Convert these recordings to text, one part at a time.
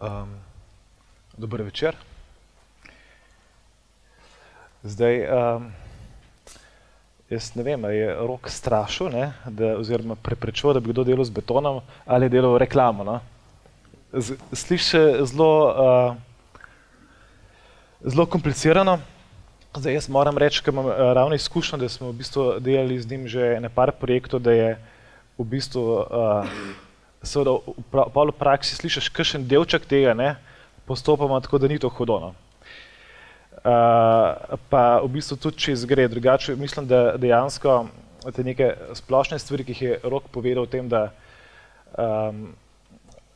Um, dober večer. Zdaj, um, jaz ne vem, je rok strašil, ne, da, oziroma preprečoval, da bi kdo delal z betonom ali delal reklamo. No? Sliši se zelo, uh, zelo komplicirano. Zdaj, jaz moram reči, ker imam ravno izkušnjo, da smo v bistvu delali z njim že nekaj projektov, da je v bistvu. Uh, seveda v, v praksi slišiš kakšen delček tega, ne, postopoma tako, da ni to hodono. Uh, pa v bistvu tudi, če izgre drugače, mislim, da dejansko te neke splošne stvari, ki jih je Rok povedal o tem, da um,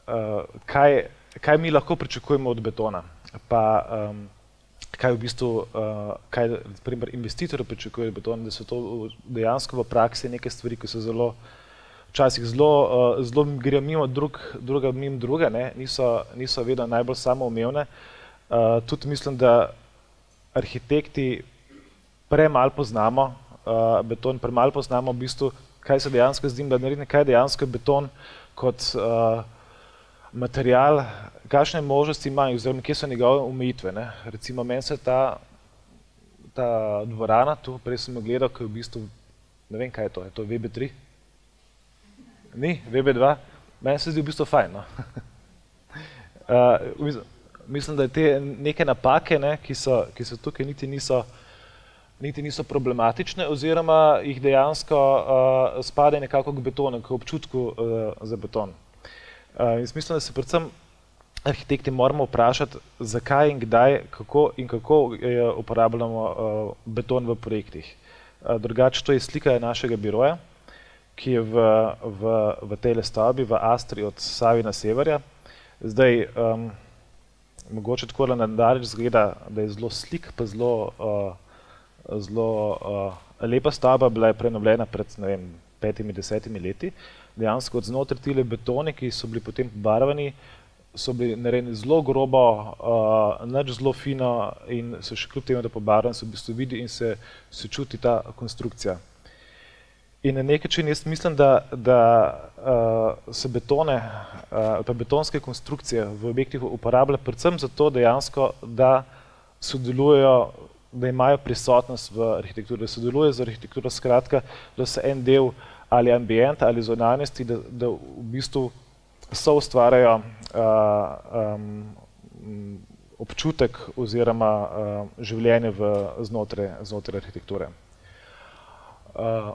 uh, kaj, kaj mi lahko pričakujemo od betona, pa um, kaj v bistvu, uh, kaj primer investitorji pričakujejo od betona, da so to dejansko v praksi neke stvari, ki so zelo uh, včasih zelo, uh, zelo grejo mimo drug, druga, mimo druge, ne? niso, niso vedno najbolj samoumevne. Uh, tudi mislim, da arhitekti premalo poznamo uh, beton, premalo poznamo v bistvu, kaj se dejansko zdi, da naredimo, kaj dejansko beton kot uh, material, kakšne možnosti ima, oziroma kje so njegove omejitve. Ne? Recimo, meni se ta, ta dvorana, tu prej sem gledal, ki je v bistvu, ne vem, kaj je to, je to VB3, ni, VB2, meni se zdi v bistvu fajn. No. uh, mislim, da je te neke napake, ne, ki, so, ki so tukaj, niti niso, niti niso problematične, oziroma jih dejansko uh, spadajo nekako k betonu, k občutku uh, za beton. Uh, mislim, da se predvsem arhitekti moramo vprašati, zakaj in kdaj, kako in kako uh, uporabljamo uh, beton v projektih. Uh, drugače, to je slika našega biroja ki je v, v, v tej stavbi, v Astri od Savi na severja. Zdaj, um, mogoče tako na daleč zgleda, da je zelo slik, pa zelo, uh, zelo uh, lepa stavba, bila je prenovljena pred vem, petimi, desetimi leti. Dejansko od znotraj tile betoni, ki so bili potem pobarvani, so bili narejeni zelo grobo, uh, nič zelo fino in se še kljub temu, da pobarvan, se v bistvu vidi in se, se čuti ta konstrukcija. In na nek način jaz mislim, da, da uh, se betone, uh, pa betonske konstrukcije v objektih uporabljajo predvsem zato dejansko, da sodelujejo, da imajo prisotnost v arhitekturi, da sodelujejo z arhitekturo, skratka, da se en del ali ambient ali zonalnosti, da, da v bistvu so ustvarjajo uh, um, občutek oziroma uh, življenje v znotraj, znotraj arhitekture. Uh,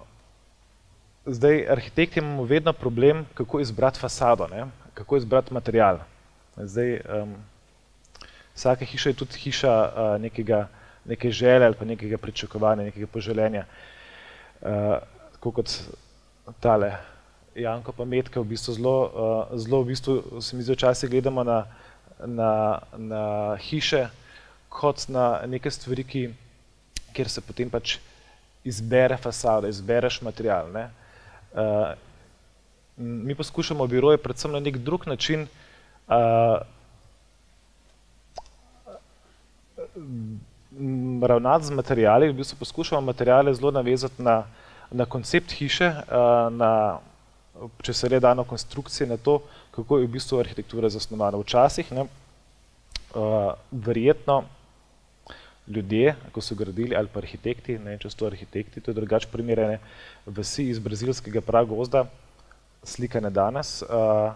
Zdaj, arhitekti imamo vedno problem, kako izbrati fasado, ne? kako izbrati material. Zdaj, um, vsaka hiša je tudi hiša uh, nekega, neke želje ali pa nekega pričakovanja, nekega poželjenja. Uh, kot tale Janko pa Metka, v bistvu zelo, uh, zelo v bistvu se mi zdi včasih gledamo na, na, na hiše kot na neke stvari, ki, kjer se potem pač izbere fasada, izbereš material. Ne? Uh, mi poskušamo biroje predvsem na nek drug način uh, ravnati z materijali, v bistvu poskušamo materijale zelo navezati na, na koncept hiše, uh, na, če se le dano konstrukcije, na to, kako je v bistvu arhitektura zasnovana. Včasih, ne, verjetno, ljudje, ko so gradili, ali pa arhitekti, ne vem, če so to arhitekti, to je drugače primerjene vsi iz brazilskega pragozda, slikane danes, uh,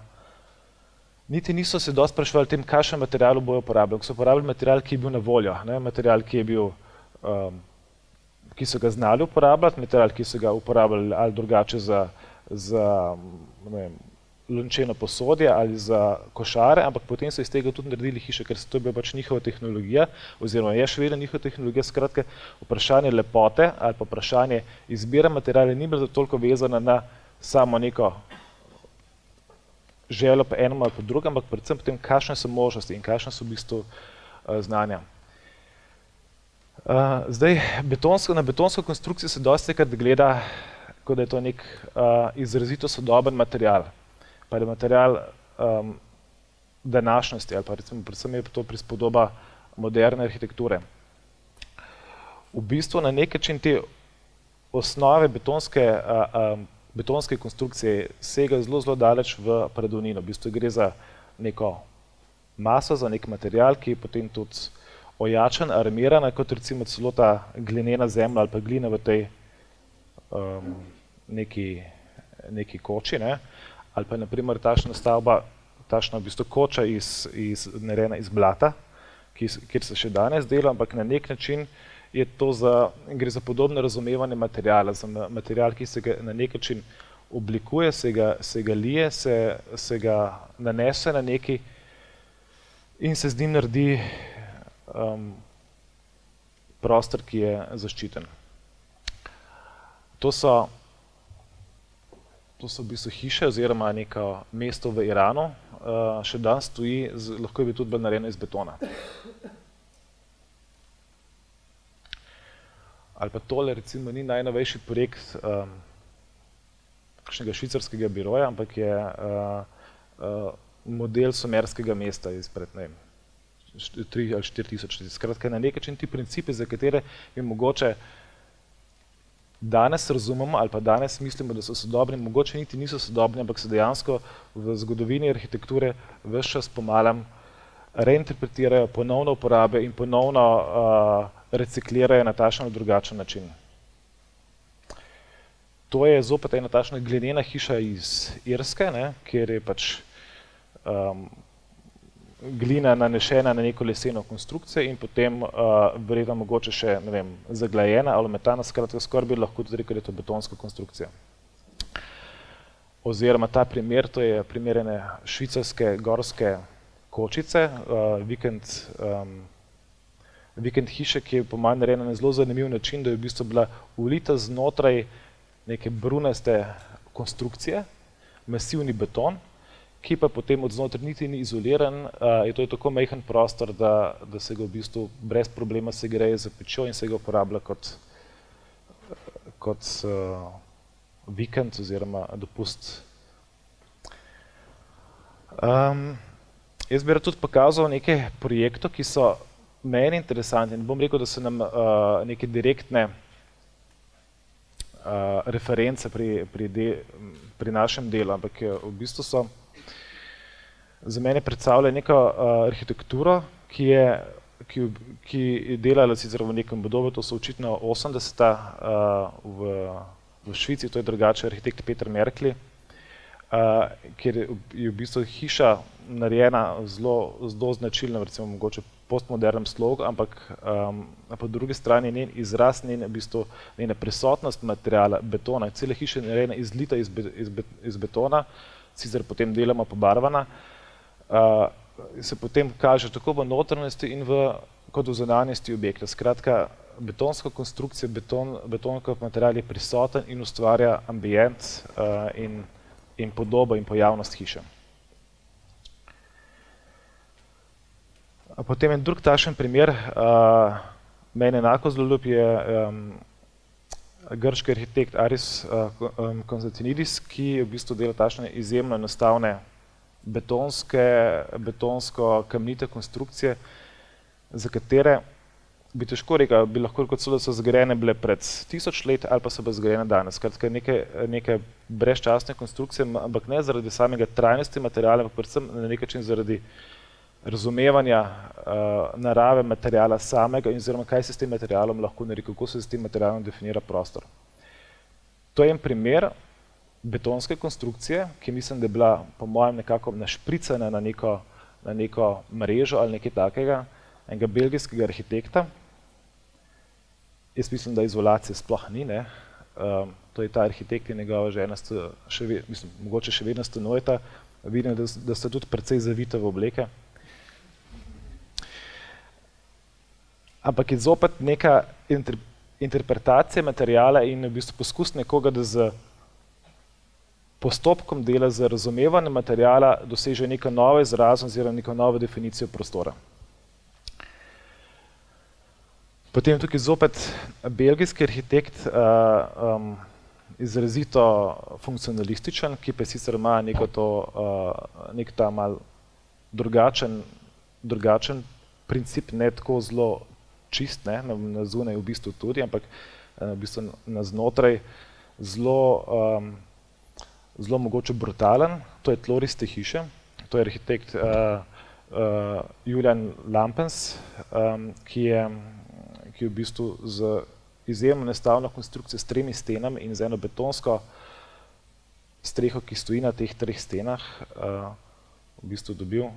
niti niso se dosti sprašvali tem, kakšen material bojo uporabljali. So uporabljali material, ki je bil na voljo, ne? material, ki je bil, um, ki so ga znali uporabljati, material, ki so ga uporabljali ali drugače za, za vem, lončeno posodje ali za košare, ampak potem so iz tega tudi naredili hiše, ker to je bila pač njihova tehnologija, oziroma je še vedno njihova tehnologija, skratka, vprašanje lepote ali pa vprašanje izbira materijale ni bilo toliko vezano na samo neko željo po enem ali po drugem, ampak predvsem potem, kakšne so možnosti in kakšne so v bistvu uh, znanja. Uh, zdaj, betonsko, na betonsko konstrukcijo se dosti krat gleda, kot da je to nek uh, izrazito sodoben material pa je material um, današnjosti, ali pa recimo predvsem je to prispodoba moderne arhitekture. V bistvu na nek način te osnove betonske, uh, um, betonske konstrukcije sega zelo, zelo daleč v predovnino. V bistvu gre za neko maso, za nek material, ki je potem tudi ojačen, armiran, kot recimo celo ta glinena zemlja ali pa glina v tej um, neki, neki koči, ne? Ali pa naprimer tašna stavba, tašna v bistvu koča iz, iz, narejena iz blata, ki, kjer se še danes dela, ampak na nek način je to za, gre za podobno razumevanje materijala, za material, ki se ga na nek način oblikuje, se ga, se ga lije, se, se ga nanese na neki in se z njim naredi um, prostor, ki je zaščiten. To so, to so v bistvu hiše oziroma neko mesto v Iranu, uh, še dan stoji, z, lahko je bi tudi narejeno iz betona. Ali pa tole recimo ni najnovejši projekt um, kakšnega švicarskega biroja, ampak je uh, uh, model sumerskega mesta izpred, ne vem, 3 ali 4 tisoč. Skratka, na nek način ti principi, za katere je mogoče danes razumemo ali pa danes mislimo, da so sodobni, mogoče niti niso sodobni, ampak se dejansko v zgodovini arhitekture vse čas pomalem reinterpretirajo, ponovno uporabe in ponovno uh, reciklirajo na tašen ali drugačen način. To je zopet ena tašna glinena hiša iz Irske, ne, kjer je pač um, glina nanešena na neko leseno konstrukcijo in potem uh, verjetno mogoče še vem, zaglajena ali metana, skratka skoraj bi lahko tudi rekel, da je to betonska konstrukcija. Oziroma ta primer, to je primerjene švicarske gorske kočice, uh, vikend, um, vikend hiše, ki je po manj narejena na zelo zanimiv način, da je v bistvu bila ulita znotraj neke brunaste konstrukcije, masivni beton, ki pa potem od znotraj niti ni izoliran, je to je tako majhen prostor, da, da se ga v bistvu brez problema se greje za pečjo in se ga uporablja kot, kot uh, vikend oziroma dopust. Um, jaz bi rad tudi pokazal nekaj projektov, ki so meni interesantni. Ne bom rekel, da so nam uh, neke direktne uh, reference pri, pri, de, pri našem delu, ampak v bistvu so za mene predstavlja neko uh, arhitekturo, ki je, ki, ki je delala sicer v nekem bodobu, to so očitno 80-ta uh, v, v Švici, to je drugače arhitekt Peter Merkli, uh, kjer je v bistvu hiša narejena zelo, zelo značilna, recimo mogoče postmodernem slogu, ampak um, po drugi strani njen izraz, njen, v bistvu, njena prisotnost materijala, betona, cele hiše je narejena izlita iz, be, iz, be, iz betona, sicer potem deloma pobarvana, uh, se potem kaže tako v notranjosti in v, kot v zunanjosti objekta. Skratka, betonska konstrukcija, beton, beton kot material je prisoten in ustvarja ambient uh, in, in podobo in pojavnost hiše. Potem en drug tašen primer, uh, meni enako zelo ljub je um, grški arhitekt Aris uh, Konstantinidis, ki v bistvu dela tašne izjemno enostavne betonske, betonsko kamnite konstrukcije, za katere bi težko rekel, bi lahko rekel celo, da so zgrajene bile pred tisoč let ali pa so bile zgrajene danes. Skratka, neke, neke brezčasne konstrukcije, ampak ne zaradi samega trajnosti materijala, ampak predvsem na nek način zaradi razumevanja uh, narave materijala samega in oziroma kaj se s tem materialom lahko naredi, kako se s tem materialom definira prostor. To je en primer, betonske konstrukcije, ki mislim, da je bila po mojem nekako našpricana na neko, na neko mrežo ali nekaj takega, enega belgijskega arhitekta. Jaz mislim, da izolacije sploh ni, ne. Um, to je ta arhitekt in njegova žena, še, mislim, mogoče še vedno stanujeta, vidim, da, da sta tudi precej zavita v obleke. Ampak je zopet neka inter, interpretacija materijala in v bistvu poskus nekoga, da z postopkom dela z razumevanjem materijala doseže neko novo izraz oziroma neko novo definicijo prostora. Potem tukaj zopet belgijski arhitekt, uh, um, izrazito funkcionalističen, ki pa sicer ima neko to, uh, nek ta mal drugačen, drugačen princip, ne tako zelo čist, ne, na, na zunaj v bistvu tudi, ampak uh, v bistvu na znotraj zelo um, zelo mogoče brutalen, to je tloriste hiše, to je arhitekt uh, uh, Julian Lampens, um, ki, je, ki je v bistvu z izjemno nestavno konstrukcijo s tremi stenami in z eno betonsko streho, ki stoji na teh treh stenah, uh, v bistvu dobil,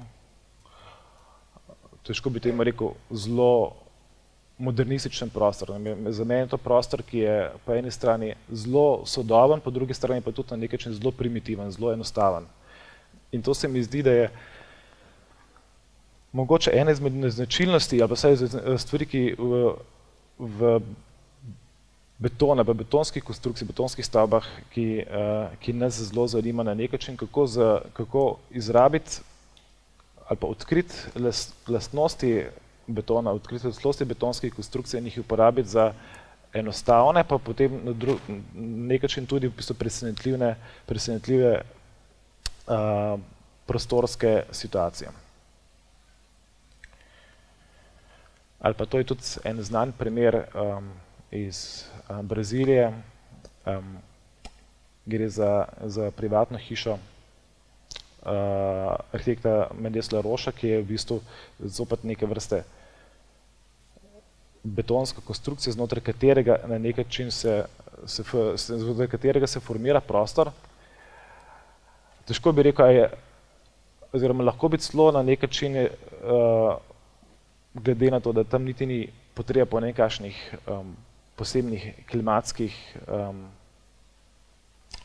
težko bi temu rekel, zelo modernističen prostor. Za mene je to prostor, ki je po eni strani zelo sodoben, po drugi strani pa tudi na nekaj način zelo primitiven, zelo enostaven. In to se mi zdi, da je mogoče ena izmed značilnosti ali pa vsaj stvari, ki v, v betona, v betonskih konstrukcij, betonskih stavbah, ki, uh, ki nas zelo zanima na nek način, kako, za, kako izrabiti ali pa odkriti last, lastnosti betona, odkriti lastnosti betonskih konstrukcij in jih uporabiti za enostavne, pa potem na dru, nek način tudi v bistvu presenetljive, presenetljive uh, prostorske situacije. Ali pa to je tudi en znan primer um, iz uh, Brazilije, um, gre za, za privatno hišo uh, arhitekta Mendesla Roša, ki je v bistvu zopet neke vrste betonska konstrukcija, znotraj katerega na nek način se, se, se, znotraj katerega se formira prostor. Težko bi rekel, je, oziroma lahko bi celo na nek način, uh, glede na to, da tam niti ni potreba po nekakšnih um, posebnih klimatskih um,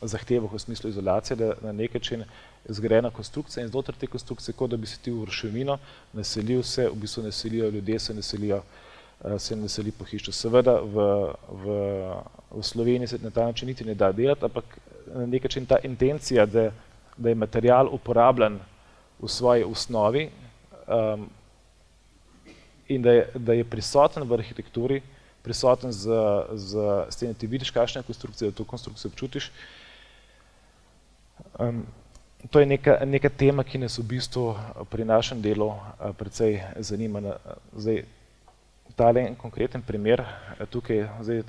zahtevah v smislu izolacije, da na nek način zgrajena konstrukcija in znotraj te konstrukcije, kot da bi se ti v vrševino naselil se, v bistvu naselijo ljudje, se naselijo, uh, se naseli po hišču. Seveda v, v, v Sloveniji se na ta način niti ne da delati, ampak na nek način ta intencija, da, da je material uporabljen v svoji osnovi um, in da je, da je prisoten v arhitekturi, prisoten z, z, s tem, da ti vidiš, kakšna je konstrukcija, da to konstrukcijo občutiš. Um, to je neka, neka tema, ki nas v bistvu pri našem delu uh, precej zanima. Zdaj, tale en konkreten primer, tukaj, zdaj,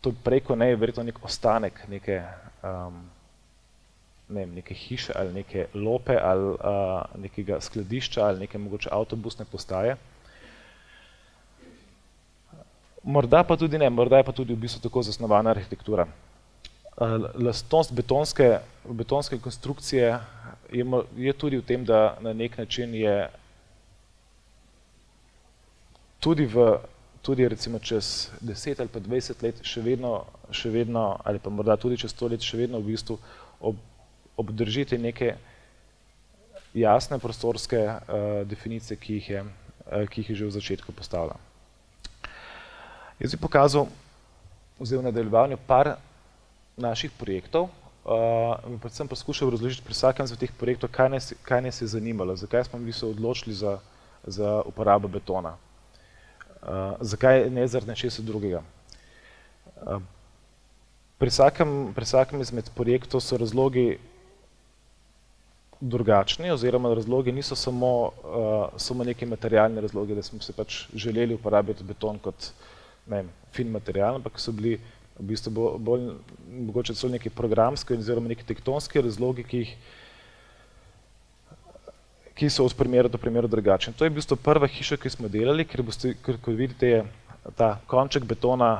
to preko ne je verjetno nek ostanek neke, um, ne vem, neke hiše ali neke lope ali uh, nekega skladišča ali neke mogoče avtobusne postaje. Morda pa tudi ne, morda je pa tudi v bistvu tako zasnovana arhitektura. Lastnost betonske, betonske konstrukcije je, je tudi v tem, da na nek način je tudi, v, tudi recimo čez 10 ali pa 20 let še vedno, še vedno ali pa morda tudi čez 100 let še vedno v bistvu ob, obdržiti neke jasne prostorske uh, definicije, ki jih, je, uh, ki jih je že v začetku postavljal. Jaz bi pokazal, oziroma v nadaljevanju, par naših projektov uh, in predvsem poskušal razložiti pri vsakem za teh projektov, kaj nas, kaj nas je zanimalo, zakaj smo bili se odločili za, za uporabo betona, zakaj ne zaradi nečesa drugega. Uh, pri, vsakem, pri vsakem izmed projektov so razlogi drugačni, oziroma razlogi niso samo, uh, samo neki materialni razlogi, da smo se pač želeli uporabiti beton kot uh, ne vem, fin material, ampak so bili v bistvu bolj, bolj mogoče celo neki programski oziroma neki tektonski razlogi, ki, jih, ki so od primera do primera drugačni. To je v bistvu prva hiša, ki smo delali, ker, boste, ker kot vidite, je ta konček betona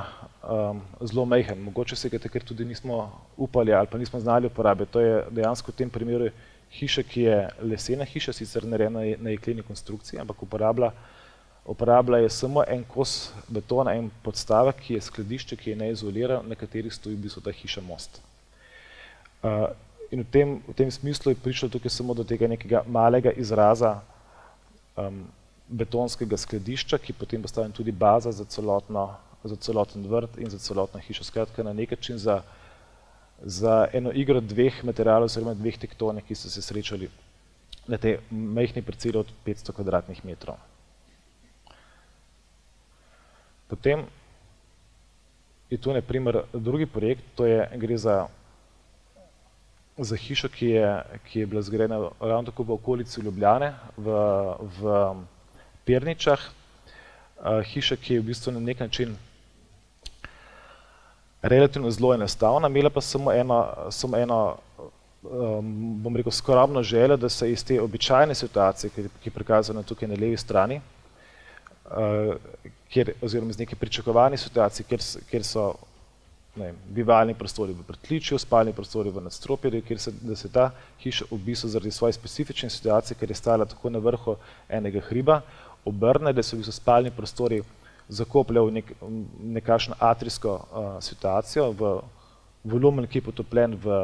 um, zelo mehen. Mogoče se ga takrat tudi nismo upali ali pa nismo znali uporabiti. To je dejansko v tem primeru hiša, ki je lesena hiša, sicer narejena na jekleni konstrukciji, ampak uporablja uporabljajo samo en kos betona, en podstavek, ki je skladišče, ki je neizoliran, na kateri stoji v bistvu ta hiša most. Uh, in v tem, v tem smislu je prišlo tukaj samo do tega nekega malega izraza um, betonskega skladišča, ki potem postavlja tudi baza za, celotno, za celoten vrt in za celotno hišo. Skratka, na nek način za, za eno igro dveh materialov, oziroma dveh tektonik, ki so se srečali na tej majhni parceli od 500 kvadratnih metrov. Potem je tu naprimer drugi projekt, to je, gre za, za hišo, ki je, ki je bila zgrajena ravno tako v okolici Ljubljane, v, v Perničah. Hiša, ki je v bistvu na nek način relativno zelo enostavna, imela pa samo eno, samo eno um, bom rekel, skromno željo, da se iz te običajne situacije, ki, ki je prikazana tukaj na levi strani, uh, kjer, oziroma iz neke pričakovane situacije, kjer, kjer so ne, bivalni prostori v pritličju, spalni prostori v nadstropju, kjer se, da se ta hiša v bistvu zaradi svoje specifične situacije, ker je stala tako na vrhu enega hriba, obrne, da so v bistvu spalni prostori zakopljajo v nek, nekakšno atrijsko uh, situacijo, v volumen, ki je potopljen v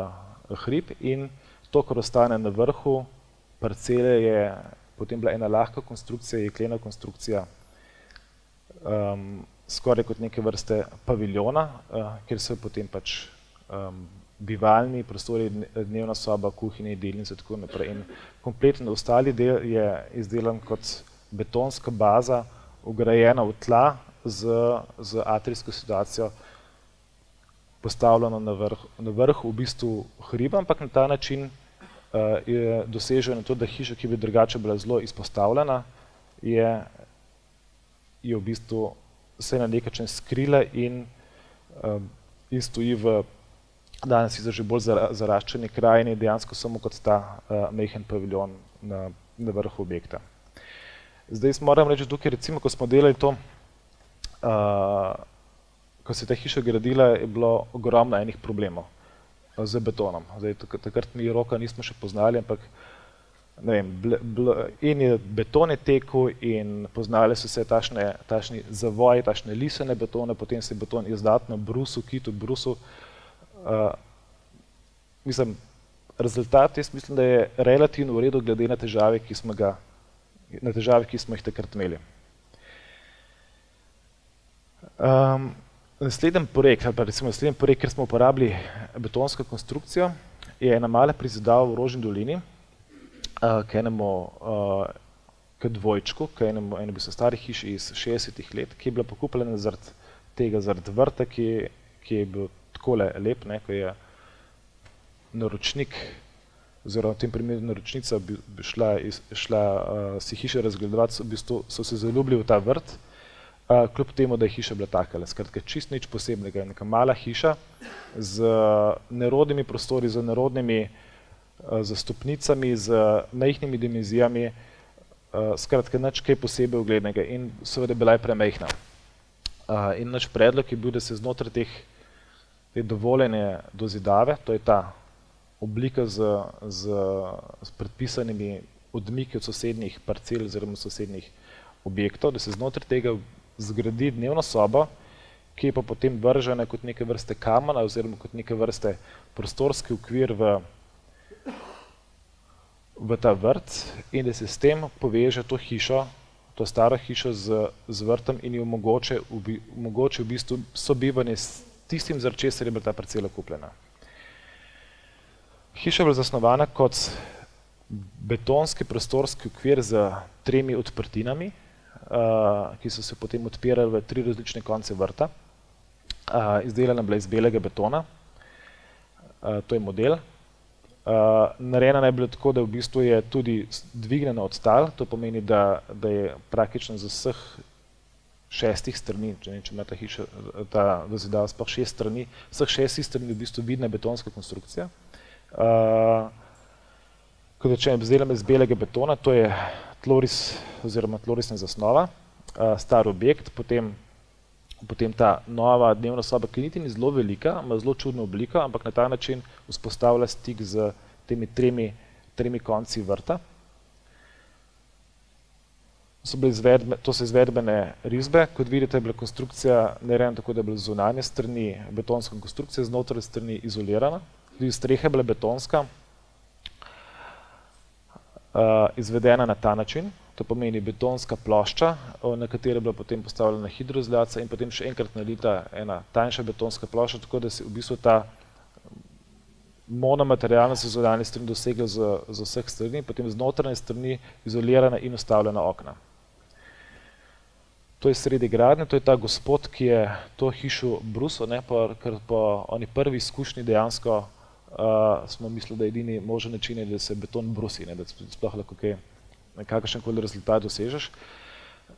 hrib in to, kar ostane na vrhu parcele, je potem bila ena lahka konstrukcija, jeklena konstrukcija, um, skoraj kot neke vrste paviljona, uh, kjer so potem pač um, bivalni prostori, dnevna soba, kuhinje, delnice in tako naprej. In kompletno ostali del je izdelan kot betonska baza, ugrajena v tla z, z atrijsko situacijo, postavljeno na vrh, na vrh v bistvu hriba, ampak na ta način uh, je doseženo to, da hiša, ki bi drugače bila zelo izpostavljena, je, je v bistvu se na nek način skrila in, uh, in stoji v danes je že bolj zaraščeni krajini, dejansko samo kot ta uh, mehen paviljon na, na vrhu objekta. Zdaj moram reči tukaj, recimo, ko smo delali to, uh, ko se je ta hiša gradila, je bilo ogromno enih problemov z betonom. Zdaj, takrat mi roka nismo še poznali, ampak ne vem, ble, ble, in je beton je tekel in poznali so se tašne, tašni zavoji, tašne lisene betone, potem se je beton izdatno brusil, kitu brusil. Uh, mislim, rezultat, jaz mislim, da je relativno v redu glede na težave, ki smo, ga, na težave, ki smo jih takrat imeli. Um, naslednji projekt, ali pa recimo naslednji projekt, ker smo uporabili betonsko konstrukcijo, je ena mala prizidava v Rožni dolini, uh, k enemu uh, k dvojčku, k enemu, bi se stari hiši iz 60-ih let, ki je bila pokupljena zaradi tega, zaradi vrta, ki, ki je bil takole lep, ne, ko je naročnik, oziroma v tem primeru naročnica bi, bi šla, iz, šla uh, si hiše razgledovati, so, v bistvu, so se zaljubili v ta vrt, kljub temu, da je hiša bila takale. Skratka, čist nič posebnega. Neka mala hiša z nerodnimi prostori, z nerodnimi zastopnicami, z mehkimi dimenzijami, skratka, nič kaj posebej uglednega in seveda bila je premehna. In naš predlog je bil, da se znotraj teh te dovoljene dozidave, to je ta oblika z, z, z predpisanimi odmiki od sosednjih parcel oziroma sosednjih objektov, da se znotraj tega zgradi dnevno sobo, ki je pa potem vržena kot neke vrste kamena oziroma kot neke vrste prostorski ukvir v, v ta vrt in da se s tem poveže to hišo, to staro hišo z, z vrtom in jo omogoče, omogoče v bistvu sobivanje s tistim, za česar je bila ta parcela kupljena. Hiša je bila zasnovana kot betonski prostorski ukvir z tremi odprtinami, uh, ki so se potem odpirali v tri različne konce vrta. Uh, izdelana bila iz belega betona, uh, to je model. Uh, narejena je bila tako, da v bistvu je tudi dvignjena od tal, to pomeni, da, da je praktično z vseh šestih strani, če, ne, če ima ta hiša, ta dozidava sploh šest strani, vseh šestih strani je v bistvu vidna betonska konstrukcija. Uh, kot rečem, izdelana iz belega betona, to je tloris oziroma tlorisna zasnova, star objekt, potem, potem ta nova dnevna soba, ki niti ni zelo velika, ima zelo čudno obliko, ampak na ta način vzpostavlja stik z temi tremi, tremi konci vrta. So bile izvedbe, to so izvedbene risbe, kot vidite je bila konstrukcija nerejena tako, da je bila zunanje strani betonska konstrukcija, znotraj strani izolirana, tudi streha je bila betonska, uh, izvedena na ta način, to pomeni betonska plošča, na kateri je bila potem postavljena hidroizolacija in potem še enkrat nalita ena tanjša betonska plošča, tako da se v bistvu ta monomaterialna sezodanji strani dosegla z, z vseh strani, potem z notranje strani izolirana in ustavljena okna. To je sredi gradnje, to je ta gospod, ki je to hišo brusil, ne, pa, ker po oni prvi izkušnji dejansko uh, smo mislili, da je edini možen način, da se beton brusi, ne, da sploh lahko kaj, kakšen koli rezultat dosežeš.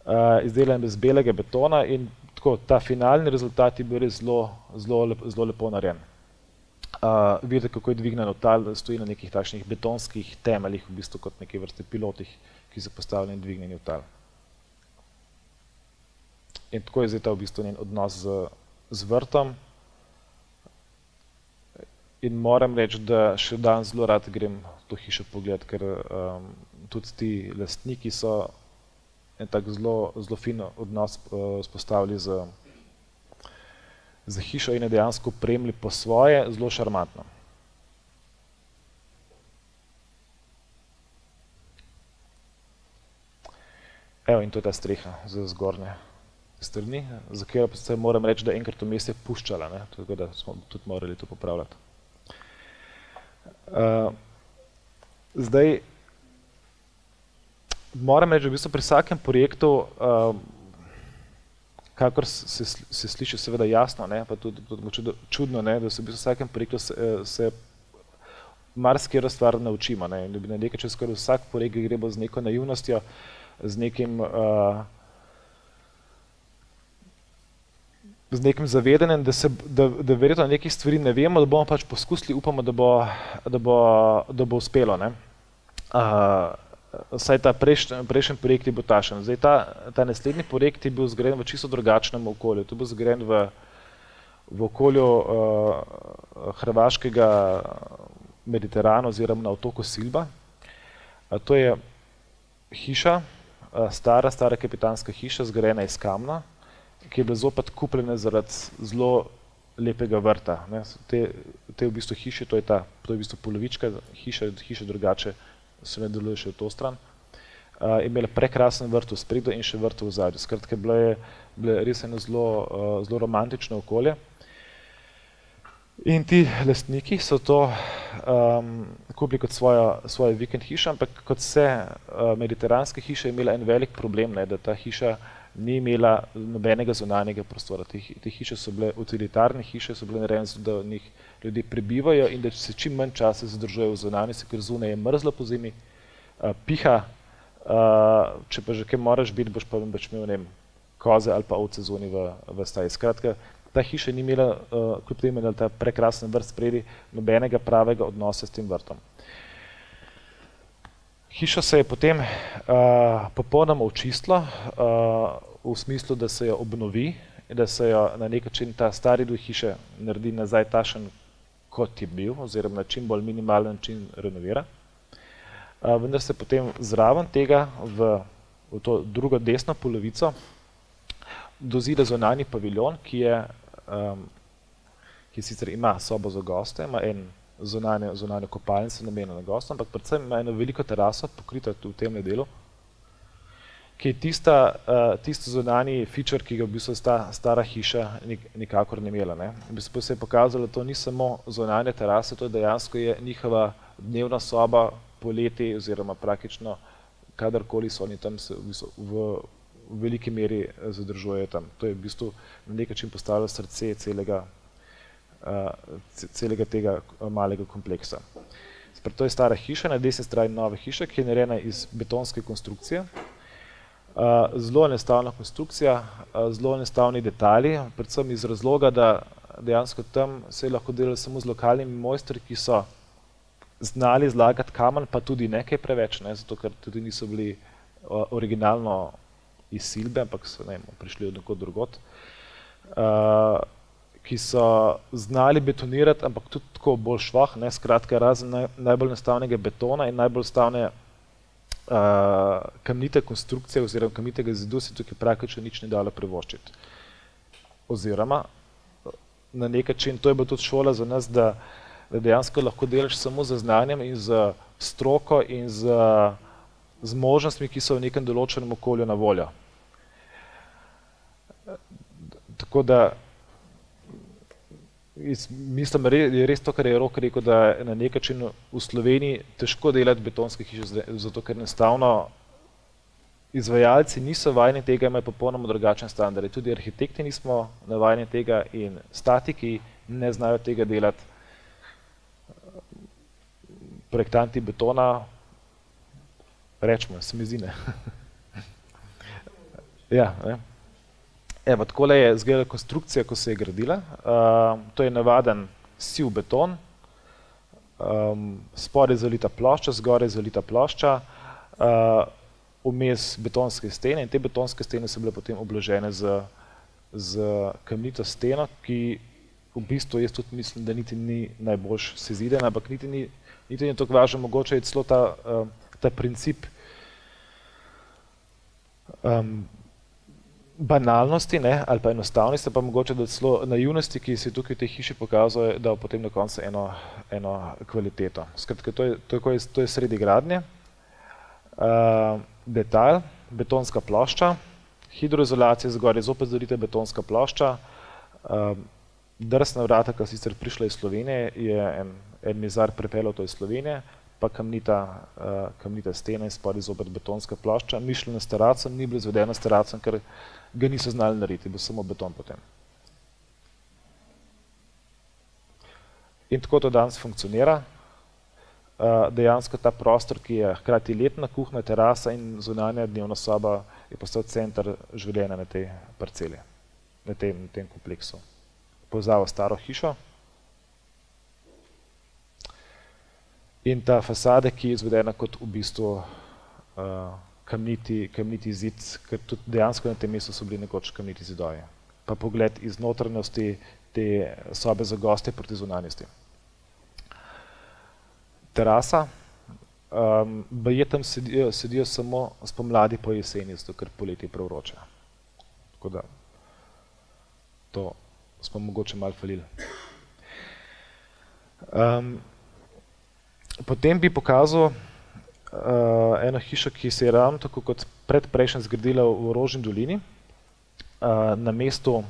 Uh, izdelan iz belega betona in tako, ta finalni rezultat je bil res zelo, zelo, lepo, zelo lepo narejen. Uh, vidite, kako je dvignjeno tal, stoji na nekih takšnih betonskih temeljih, v bistvu kot neke vrste pilotih, ki so postavljeni dvignjeni v tal. In tako je zdaj ta v bistvu njen odnos z, z vrtom. In moram reči, da še dan zelo rad grem to hišo pogledat, ker um, tudi ti lastniki so en tak zelo, zelo fin odnos spostavili z za hišo in je dejansko opremili po svoje, zelo šarmantno. Evo, in to je ta streha za zgornje strani, za katero pa se moram reči, da enkrat v mest je puščala, ne? tako da smo tudi morali to popravljati. Uh, zdaj, moram reči, da v bistvu pri vsakem projektu uh, kakor se, se sliši seveda jasno, ne, pa tudi, tudi čudno, ne, da se v vsakem projektu se, eh, se marsikero stvar naučimo. Ne, da bi na nekaj čez skoraj vsak projekt gre z neko naivnostjo, z nekim, uh, z nekim zavedanjem, da, se, da, da verjetno nekih stvari ne vemo, da bomo pač poskusili, upamo, da bo, da bo, da bo uspelo. Ne. Uh, vsaj ta prejšnji, prejšnji projekt je bil tašen. Zdaj ta, ta naslednji projekt je bil zgrajen v čisto drugačnem okolju. To je bil zgrajen v, v okolju uh, hrvaškega Mediterana oziroma na otoku Silba. Uh, to je hiša, uh, stara, stara kapitanska hiša, zgrajena iz kamna, ki je bila zopet kupljena zaradi zelo lepega vrta. Ne. Te, te v bistvu hiše, to je ta, to je v bistvu polovička hiša, hiša drugače se ne deluje še v to stran. Uh, imela prekrasen vrt v spredu in še vrt v zadju. Skratka, bilo je, bilo res eno zelo, uh, zelo romantično okolje. In ti lastniki so to um, kupili kot svojo, svojo vikend hišo, ampak kot vse uh, mediteranske hiše je imela en velik problem, ne, da ta hiša ni imela nobenega zunanjega prostora. Te, te hiše so bile utilitarne hiše, so bile narejene, da v njih ljudje prebivajo in da se čim manj časa zadržujejo v zunanjosti, ker zunaj je mrzlo po zimi, uh, piha, uh, če pa že kaj moraš biti, boš pa več imel vem, koze ali pa ovce zunaj v, v staji. Skratka, ta hiša ni imela, uh, kljub temu, da ta prekrasen vrt spredi, nobenega pravega odnosa s tem vrtom. Hiša se je potem uh, popolnoma očistila uh, v smislu, da se jo obnovi in da se jo na nek način ta stari duh hiše naredi nazaj tašen, kot je bil, oziroma na čim bolj minimalen način renovira. Uh, vendar se potem zraven tega v, v to drugo desno polovico dozida zonani paviljon, ki, je, um, ki sicer ima sobo za goste, ima en zunanje, zunanje kopalnice namenjeno gostom, ampak predvsem ima eno veliko teraso, pokrito v tem delu, ki je tista, uh, tisto zunanji feature, ki ga v bistvu sta stara hiša nik, nikakor ne imela. Ne. V bistvu se je pokazalo, da to ni samo zunanje terase, to je dejansko je njihova dnevna soba poleti oziroma praktično kadarkoli so oni tam se v, bistvu v, v veliki meri zadržujejo tam. To je v bistvu na nek način postavilo srce celega, celega tega malega kompleksa. Spred, to je stara hiša, na desni strani nove hiše, ki je narejena iz betonske konstrukcije, zelo enostavna konstrukcija, zelo enostavni detalji, predvsem iz razloga, da dejansko tam se je lahko delalo samo z lokalnimi mojstri, ki so znali zlagati kamen, pa tudi nekaj preveč, ne, zato ker tudi niso bili originalno iz Silbe, ampak so ne, prišli od nekod drugot, uh, ki so znali betonirati, ampak tudi tako bolj švah, ne, skratka razen naj, najbolj enostavnega betona in najbolj stavne uh, kamnite konstrukcije oziroma kamnitega zidu se tukaj praktično nič ne dalo prevoščiti. Oziroma, na nek način, to je bila tudi šola za nas, da, da dejansko lahko delaš samo z znanjem in z stroko in z, z možnostmi, ki so v nekem določenem okolju na voljo. Tako da Mislim, da je res to, kar je rok rekel, da je na nek način v Sloveniji težko delati betonske hiše, zato ker enostavno izvajalci niso vajeni tega, imajo popolnoma drugačen standard. Tudi arhitekti nismo navajeni tega in statiki ne znajo tega delati. Projektanti betona, rečemo, se mi zdi ne. ja, ne. Evo, takole je izgledala konstrukcija, ko se je gradila. Uh, to je navaden siv beton, um, spodaj zalita plošča, zgoraj zalita plošča, uh, vmes betonske stene in te betonske stene so bile potem obložene z, z kamnito steno, ki v bistvu jaz tudi mislim, da niti ni najboljš sezidena, ampak niti ni, niti ni tako važno, mogoče je celo ta, uh, ta princip um, banalnosti ne, ali pa enostavnosti, pa mogoče da celo naivnosti, ki se tukaj v tej hiši pokazuje, da potem na koncu eno, eno kvaliteto. Skratka, to je, to je, to je sredi gradnje. Uh, detalj, betonska plošča, hidroizolacija zgoraj, zopet zalita betonska plošča, uh, drsna vrata, ki sicer prišla iz Slovenije, je en, en mizar prepeljal to iz Slovenije, pa kamnita, uh, kamnita stena in spodaj zopet betonska plošča, mišljena s teracem, ni bila izvedena s teracem, ker ga niso znali narediti, bo samo beton potem. In tako to danes funkcionira. Dejansko ta prostor, ki je hkrati letna kuhna, terasa in zunanja dnevna soba, je postal center življenja na tej parceli, na tem, na tem kompleksu. Povzavo staro hišo. In ta fasada, ki je izvedena kot v bistvu uh, kamniti, kamniti zid, ker tudi dejansko na tem mestu so bili nekoč kamniti zidovi. Pa pogled iz notranjosti te sobe za goste proti zunanjosti. Terasa, um, baje tam sedijo, sedijo samo spomladi po jeseni, zato ker poleti prevroče. Tako da, to smo mogoče malo falili. Um, potem bi pokazal, uh, eno hišo, ki se je ravno tako kot predprejšnja zgradila v Rožni dolini, uh, na mestu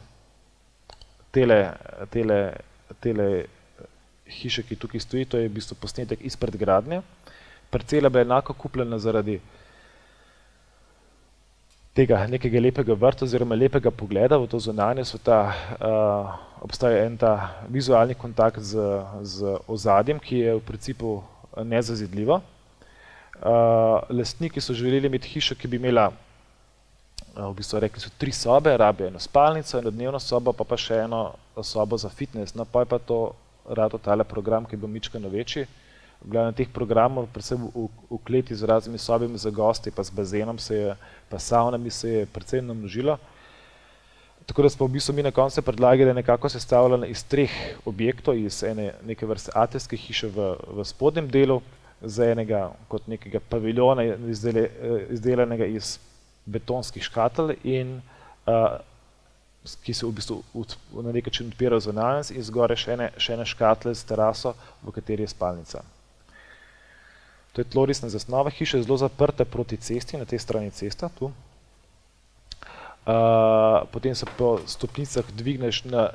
tele, tele, tele hiše, ki tukaj stoji, to je v bistvu posnetek izpred gradnje. Parcela bi enako kupljena zaradi tega nekega lepega vrta oziroma lepega pogleda v to zunanje sveta. Uh, obstaja en ta vizualni kontakt z, z ozadjem, ki je v principu nezazidljivo. Uh, lastniki so želeli imeti hišo, ki bi imela, uh, v bistvu rekli so tri sobe, rabijo eno spalnico, eno dnevno sobo, pa pa še eno sobo za fitness. No, pa je pa to rado tale program, ki bo mičkano večji. V glavnem teh programov, predvsem v, v kleti z raznimi sobami za gosti, pa z bazenom se je, pa saunami se je predvsem namnožilo. Tako da smo v bistvu mi na koncu predlagali, da je nekako sestavljeno iz treh objektov, iz ene neke vrste atejske hiše v, v spodnjem delu, za enega kot nekega paviljona izdele, izdelanega iz betonskih škatel in uh, ki se v bistvu na nek način odpira nas in zgore še ene, še ene škatle z teraso, v kateri je spalnica. To je tlorisna zasnova, hiša je zelo zaprta proti cesti, na tej strani cesta, tu. Uh, potem se po stopnicah dvigneš na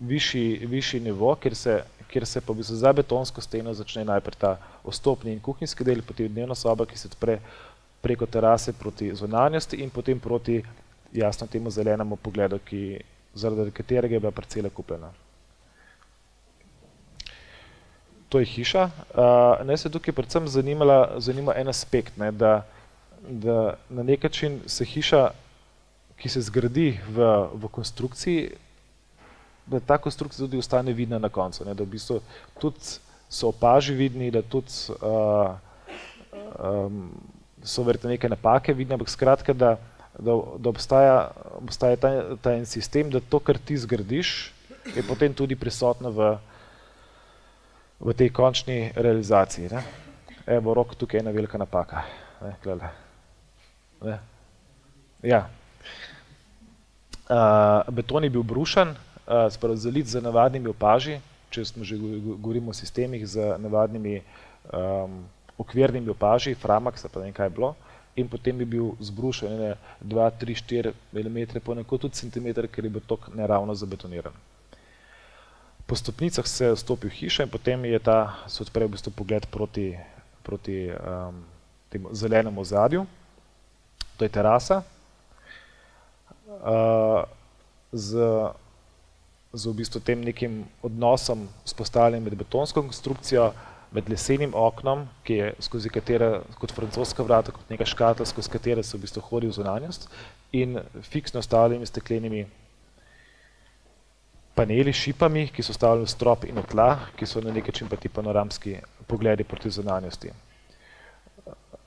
višji, višji nivo, kjer se kjer se pa v bistvu za betonsko steno začne najprej ta ostopni in kuhinjski del, potem dnevna soba, ki se odpre preko terase proti zunanjosti in potem proti jasno temu zelenemu pogledu, ki, zaradi katerega je bila parcela kupljena. To je hiša. Uh, ne se tukaj predvsem zanimala, zanima en aspekt, ne, da, da na nek način se hiša, ki se zgradi v, v konstrukciji, da ta konstrukcija tudi ostane vidna na koncu, ne, da v bistvu tudi so opaži vidni, da tudi uh, um, so verjetno neke napake vidne, ampak skratka, da, da, da obstaja, obstaja ta, ta en sistem, da to, kar ti zgradiš, je potem tudi prisotno v, v tej končni realizaciji. Ne. Evo, rok, tukaj je ena velika napaka. Ne, glede. Ne. Ja. Uh, beton je bil brušen, uh, zalit z navadnimi opaži, če smo že govorimo o sistemih z navadnimi um, okvirnimi opaži, framak, se pa ne vem kaj je bilo, in potem bi bil zbrušen 2, 3, 4 mm, ponekod tudi centimeter, ker je bil tok neravno zabetoniran. Po stopnicah se je stopil hiša in potem je ta, se odpre v bistvu pogled proti, proti um, temu zelenemu zadju, to je terasa, uh, z z v bistvu tem nekim odnosom spostavljen med betonsko konstrukcijo, med lesenim oknom, ki je skozi katera, kot francoska vrata, kot neka škatla, skozi katere se v bistvu hodi v zunanjost, in fiksno ostavljenimi steklenimi paneli šipami, ki so stavljeni v strop in v tla, ki so na nek način pa ti panoramski pogledi proti zunanjosti.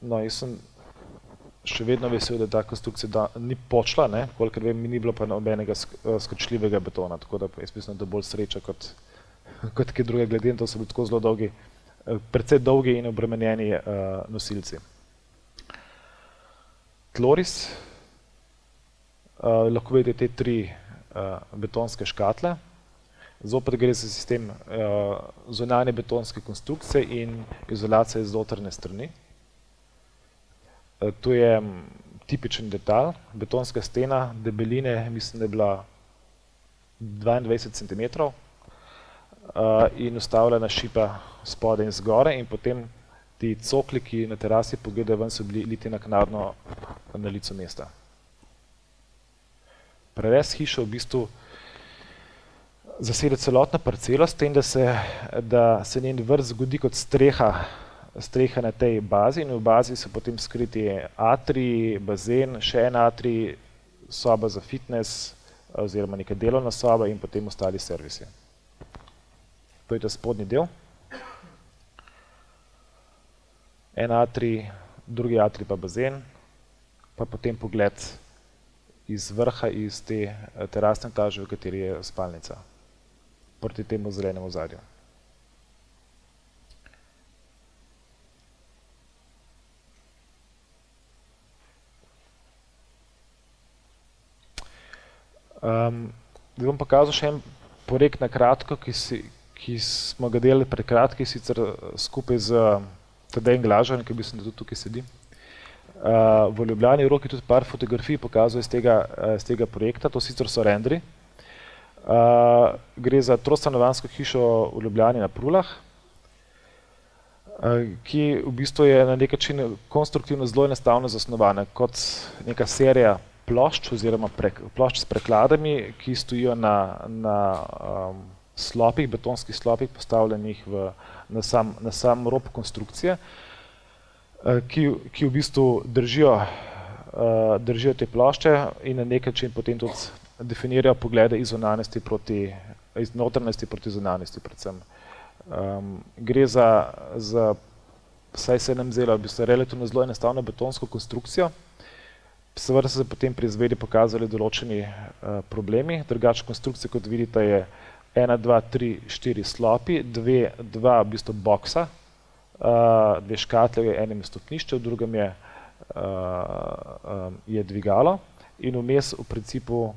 No, jaz sem še vedno vesel, da ta konstrukcija da, ni počla, kolikor vem, ni bilo pa nobenega skočljivega betona, tako da jaz mislim, da bolj sreča kot, kot kaj druge glede, in to so bili tako zelo dolgi, predvsej dolgi in obremenjeni uh, nosilci. Tloris, uh, lahko vidite te tri uh, betonske škatle, zopet gre za sistem uh, zunanje betonske konstrukcije in izolacije iz notrne strani. Eh, to je mm, tipičen detalj, betonska stena, debeline, mislim, da je bila 22 cm uh, in ustavljena šipa spode in zgore in potem ti cokli, ki na terasi pogledajo ven, so bili liti naknadno na licu mesta. Prerez hišo v bistvu zasede celotna parcela s tem, da se, da se njen vrst zgodi kot streha streha na tej bazi in v bazi so potem skriti atri, bazen, še en atri, soba za fitness oziroma neka delovna soba in potem ostali servisi. To je ta spodnji del. En atri, drugi atri pa bazen, pa potem pogled iz vrha, iz te eh, terasne etaže, v kateri je spalnica, proti temu zelenemu zadju. Um, zdaj bom pokazal še en projekt na kratko, ki, si, ki smo ga delali pred kratki, sicer eh, skupaj z Tadejem Glažan, ki mislim, da tudi tukaj sedi. Uh, v Ljubljani roki tudi par fotografij pokazal iz tega, uh, iz tega projekta, to sicer so rendri. Uh, gre za trostanovansko hišo v Ljubljani na Prulah, uh, ki v bistvu je na nek način konstruktivno zelo enostavno zasnovana kot neka serija plošč oziroma prek, plošč s prekladami, ki stojijo na, na um, slopih, betonskih slopih, postavljenih v, na, sam, na sam rob konstrukcije, uh, ki, ki v bistvu držijo, uh, držijo te plošče in na nek način potem tudi definirajo poglede iz zunanjosti proti, iz notranjosti proti zunanjosti predvsem. Um, gre za, za, saj se nam zdelo, v bistvu relativno zelo enostavno betonsko konstrukcijo, seveda so se potem pri izvedi pokazali določeni uh, problemi. Drugač konstrukcija, kot vidite, je ena, dva, tri, štiri slopi, dve, dva v bistvu boksa, uh, dve škatle, v enem je stopnišče, v drugem je, uh, um, je dvigalo in vmes v principu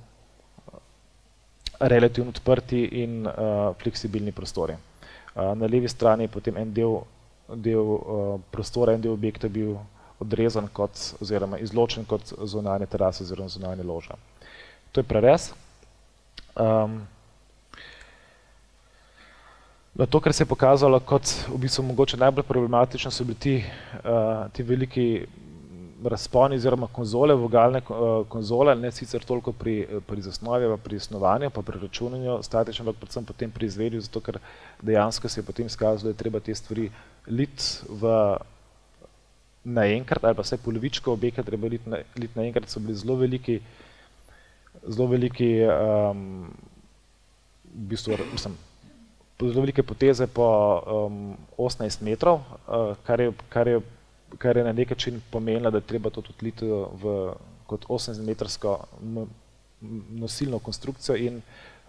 relativno odprti in uh, fleksibilni prostori. Uh, na levi strani je potem en del, del uh, prostora, en del objekta bil odrezan kot, oziroma izločen kot zunanje terase oziroma zunanje loža. To je prerez. Um, no, to, kar se je pokazalo kot v bistvu mogoče najbolj problematično, so bili ti, uh, ti veliki razponi oziroma konzole, vogalne uh, konzole, ne sicer toliko pri, pri zasnovi, pa pri snovanju, pa pri računanju statično, ampak predvsem potem pri izvedju, zato ker dejansko se je potem skazalo, da je treba te stvari lit v naenkrat, ali pa vse polovičko objekta treba liti na, lit naenkrat, so bili zelo veliki, zelo veliki, um, v bistvu, mislim, zelo velike poteze po um, 18 metrov, uh, kar, je, kar, je, kar je na nek način pomenilo, da treba to tudi liti v, kot 18 metrsko nosilno konstrukcijo in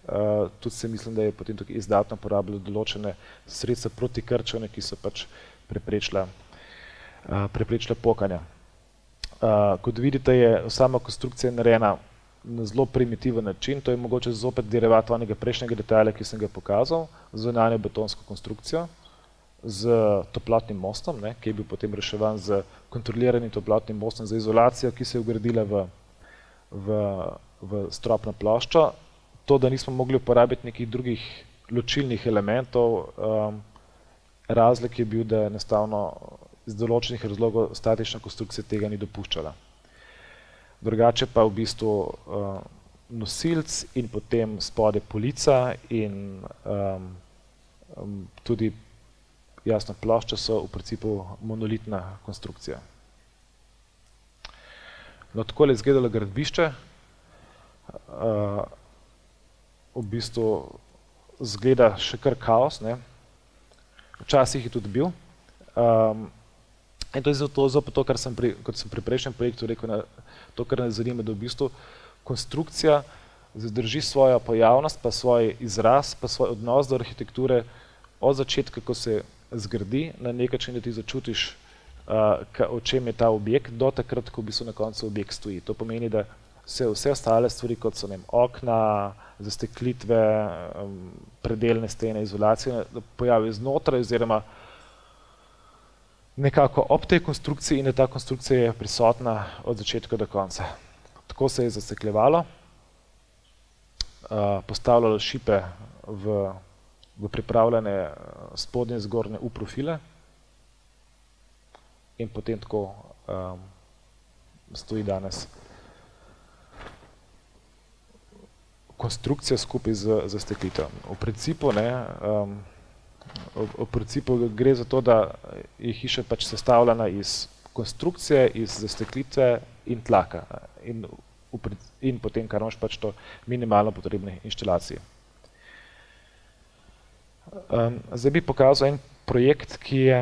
Uh, tudi se mislim, da je potem tukaj izdatno porabilo določene sredstva proti krčevne, ki so pač preprečila preprečile pokanja. Kot vidite, je sama konstrukcija narejena na zelo primitiven način, to je mogoče zopet derivat onega prejšnjega detalja, ki sem ga pokazal, z zunanjo betonsko konstrukcijo, z toplotnim mostom, ne, ki je bil potem reševan z kontroliranim toplotnim mostom za izolacijo, ki se je ugradila v, v, v stropno ploščo. To, da nismo mogli uporabiti nekih drugih ločilnih elementov, um, razlik je bil, da je enostavno iz določenih razlogov statična konstrukcija tega ni dopuščala. Drugače pa v bistvu uh, nosilc in potem spode polica in um, um, tudi jasno plošča so v principu monolitna konstrukcija. No, tako je izgledalo gradbišče. Uh, v bistvu zgleda še kar kaos. Ne. Včasih je tudi bil. Um, in to je zato, zato to, kar sem pri, kot sem pri prejšnjem projektu rekel, na, to, kar me zanima, da v bistvu konstrukcija zadrži svojo pojavnost, pa svoj izraz, pa svoj odnos do arhitekture od začetka, ko se zgradi, na nek način, da ti začutiš, uh, ka, o čem je ta objekt, do takrat, ko v bistvu na koncu objekt stoji. To pomeni, da se vse ostale stvari, kot so vem, okna, zasteklitve, um, predeljne stene, izolacije, pojavijo znotraj oziroma nekako ob tej konstrukciji in da ta konstrukcija je prisotna od začetka do konca. Tako se je zastekljevalo, uh, postavljalo šipe v, v pripravljene spodnje in zgornje v profile in potem tako um, stoji danes. konstrukcija skupaj z, z steklitev. V principu, ne, um, v, principu gre za to, da je hiša pač sestavljena iz konstrukcije, iz zasteklitve in tlaka in, v, in potem, kar imaš pač to minimalno potrebne inštalacije. Um, zdaj bi pokazal en projekt, ki, je,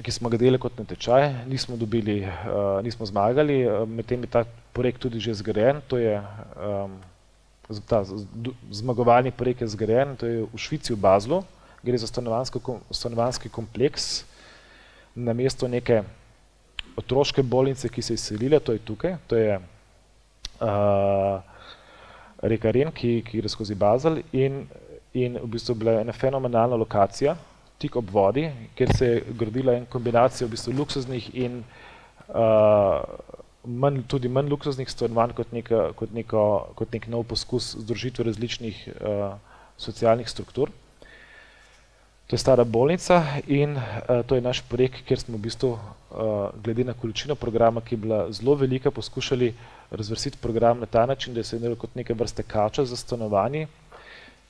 ki smo ga delali kot natečaj, nismo dobili, uh, nismo zmagali, medtem je ta projekt tudi že zgrajen, to je um, ta zmagovalni projekt je zgrajen, to je v Švici v Bazlu, gre za stanovanski kompleks na mesto neke otroške bolnice, ki se je izselila, to je tukaj, to je uh, reka Ren, ki, ki gre skozi Bazel in, in v bistvu bila ena fenomenalna lokacija, tik ob vodi, kjer se je gradila en kombinacija v bistvu luksuznih in uh, manj, tudi manj luksuznih stanovanj kot, neka, kot, neko, kot nek nov poskus združitve različnih uh, socialnih struktur. To je stara bolnica in uh, to je naš projekt, kjer smo v bistvu, uh, glede na količino programa, ki je bila zelo velika, poskušali razvrstiti program na ta način, da se je kot neke vrste kača za stanovanje,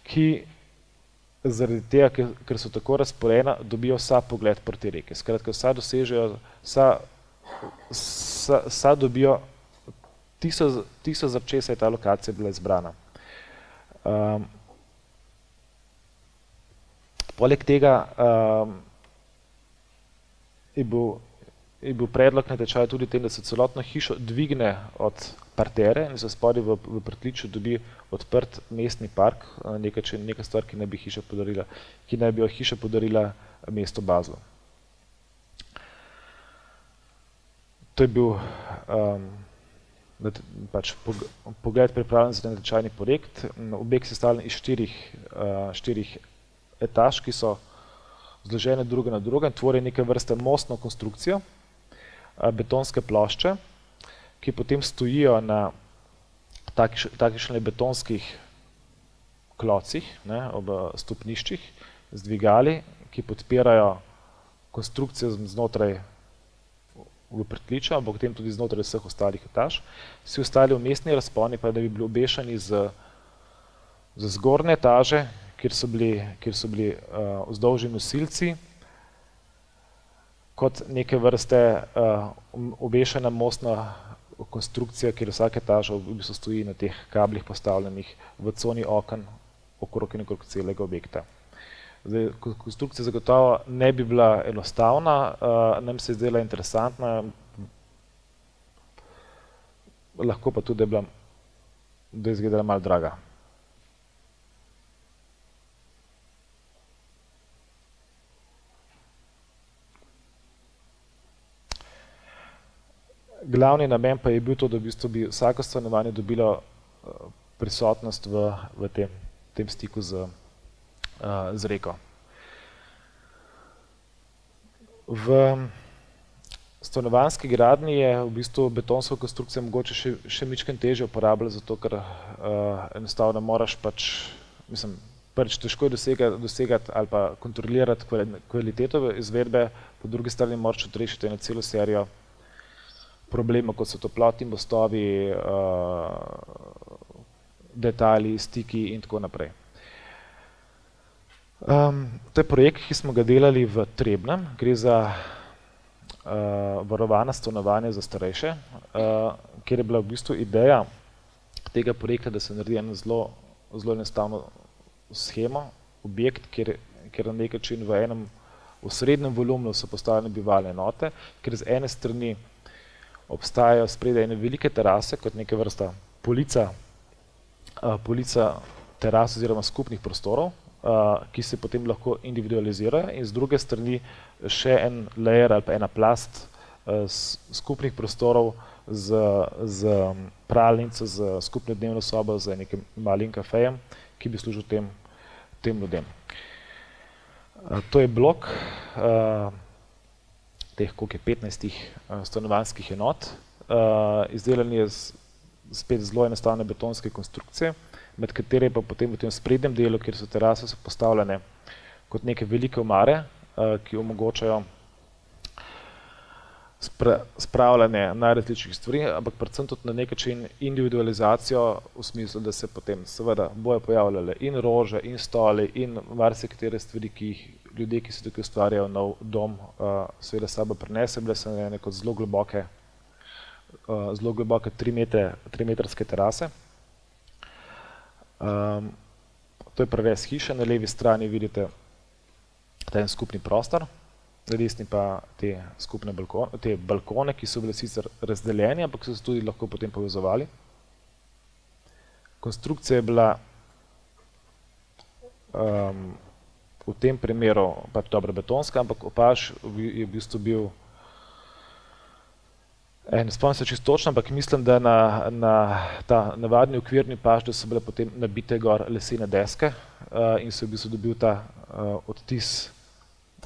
ki zaradi tega, ker, ker so tako razporena, dobijo vsa pogled proti reke. Skratka, vsa dosežejo, vsa sad dobijo tisto, tisto za česa je ta lokacija bila izbrana. Um, poleg tega um, je, bil, je bil predlog na tečaju tudi tem, da se celotno hišo dvigne od partere in se spodi v, v prtliču dobi odprt mestni park, nekaj, nekaj stvar, ki naj bi hiša podarila, ki naj bi jo hiša podarila mesto Bazlo. to je bil um, pač pogled pripravljen za natečajni projekt. Objekt je stavljen iz štirih, uh, štirih etaž, ki so zložene druge na druge in tvori neke vrste mostno konstrukcijo, uh, betonske plošče, ki potem stojijo na takšnih betonskih klocih, ne, ob stopniščih, z dvigali, ki podpirajo konstrukcijo znotraj v pritličju, ampak potem tudi znotraj vseh ostalih etaž. Vsi ostali umestni razponi pa da bi bili obešani z, z zgornje etaže, kjer so bili, kjer so bili uh, vzdolži nosilci, kot neke vrste uh, obešena mostna konstrukcija, kjer vsake etaža v bistvu stoji na teh kablih postavljenih v coni oken okrog in okrog celega objekta. Zdaj, konstrukcija zagotovo ne bi bila enostavna, uh, nam se je zdela interesantna, lahko pa tudi, da je, bila, da je izgledala malo draga. Glavni namen pa je bil to, da v bistvu bi vsako stanovanje dobilo uh, prisotnost v, v tem, tem stiku z uh, z reko. V stanovanski gradni je v bistvu betonska konstrukcija mogoče še, še mičken teže uporabljati, zato ker uh, enostavno moraš pač, mislim, prvič težko je dosegati, dosegati ali pa kontrolirati kvaliteto izvedbe, po drugi strani moraš odrešiti eno celo serijo problemov, kot so toplotni mostovi, uh, detalji, stiki in tako naprej. Um, to je projekt, ki smo ga delali v Trebnem, gre za uh, varovana stanovanja za starejše, uh, kjer je bila v bistvu ideja tega projekta, da se naredi en zelo zelo enostavno schemo, objekt, kjer, kjer na nek način v enem v srednjem volumnu so postavljene bivalne enote, ker z ene strani obstajajo spredaj ene velike terase, kot neke vrsta polica, uh, polica teras oziroma skupnih prostorov, uh, ki se potem lahko individualizirajo in z druge strani še en layer ali pa ena plast uh, skupnih prostorov z, z pralnico, z skupno dnevno sobo, z nekim malim kafejem, ki bi služil tem, tem ljudem. Uh, to je blok, uh, teh koliko je 15 uh, stanovanjskih enot, uh, izdelan je z, spet zelo enostavne betonske konstrukcije, med katere pa potem v tem sprednjem delu, kjer so terase so postavljene kot neke velike omare, uh, ki omogočajo spravljanje najrazličnejših stvari, ampak predvsem tudi na nek način individualizacijo v smislu, da se potem seveda bojo pojavljale in rože, in stoli, in marsikatere stvari, ki jih ljudje, ki se tukaj ustvarjajo nov dom, uh, seveda sabo prenese, bile so neko zelo globoke, uh, zelo globoke tri, metre, tri metrske terase. Um, to je preves hiše, na levi strani vidite ta en skupni prostor, na desni pa te skupne balkone, te balkone, ki so bile sicer razdeljeni, ampak so se tudi lahko potem povezovali. Konstrukcija je bila um, v tem primeru pač dobra betonska, ampak opaž je v bistvu bil Ne spomnim se čisto točno, ampak mislim, da na, na ta navadni okvirni paž, da so bile potem nabite gor lesene deske uh, in se v bistvu dobil ta uh, odtis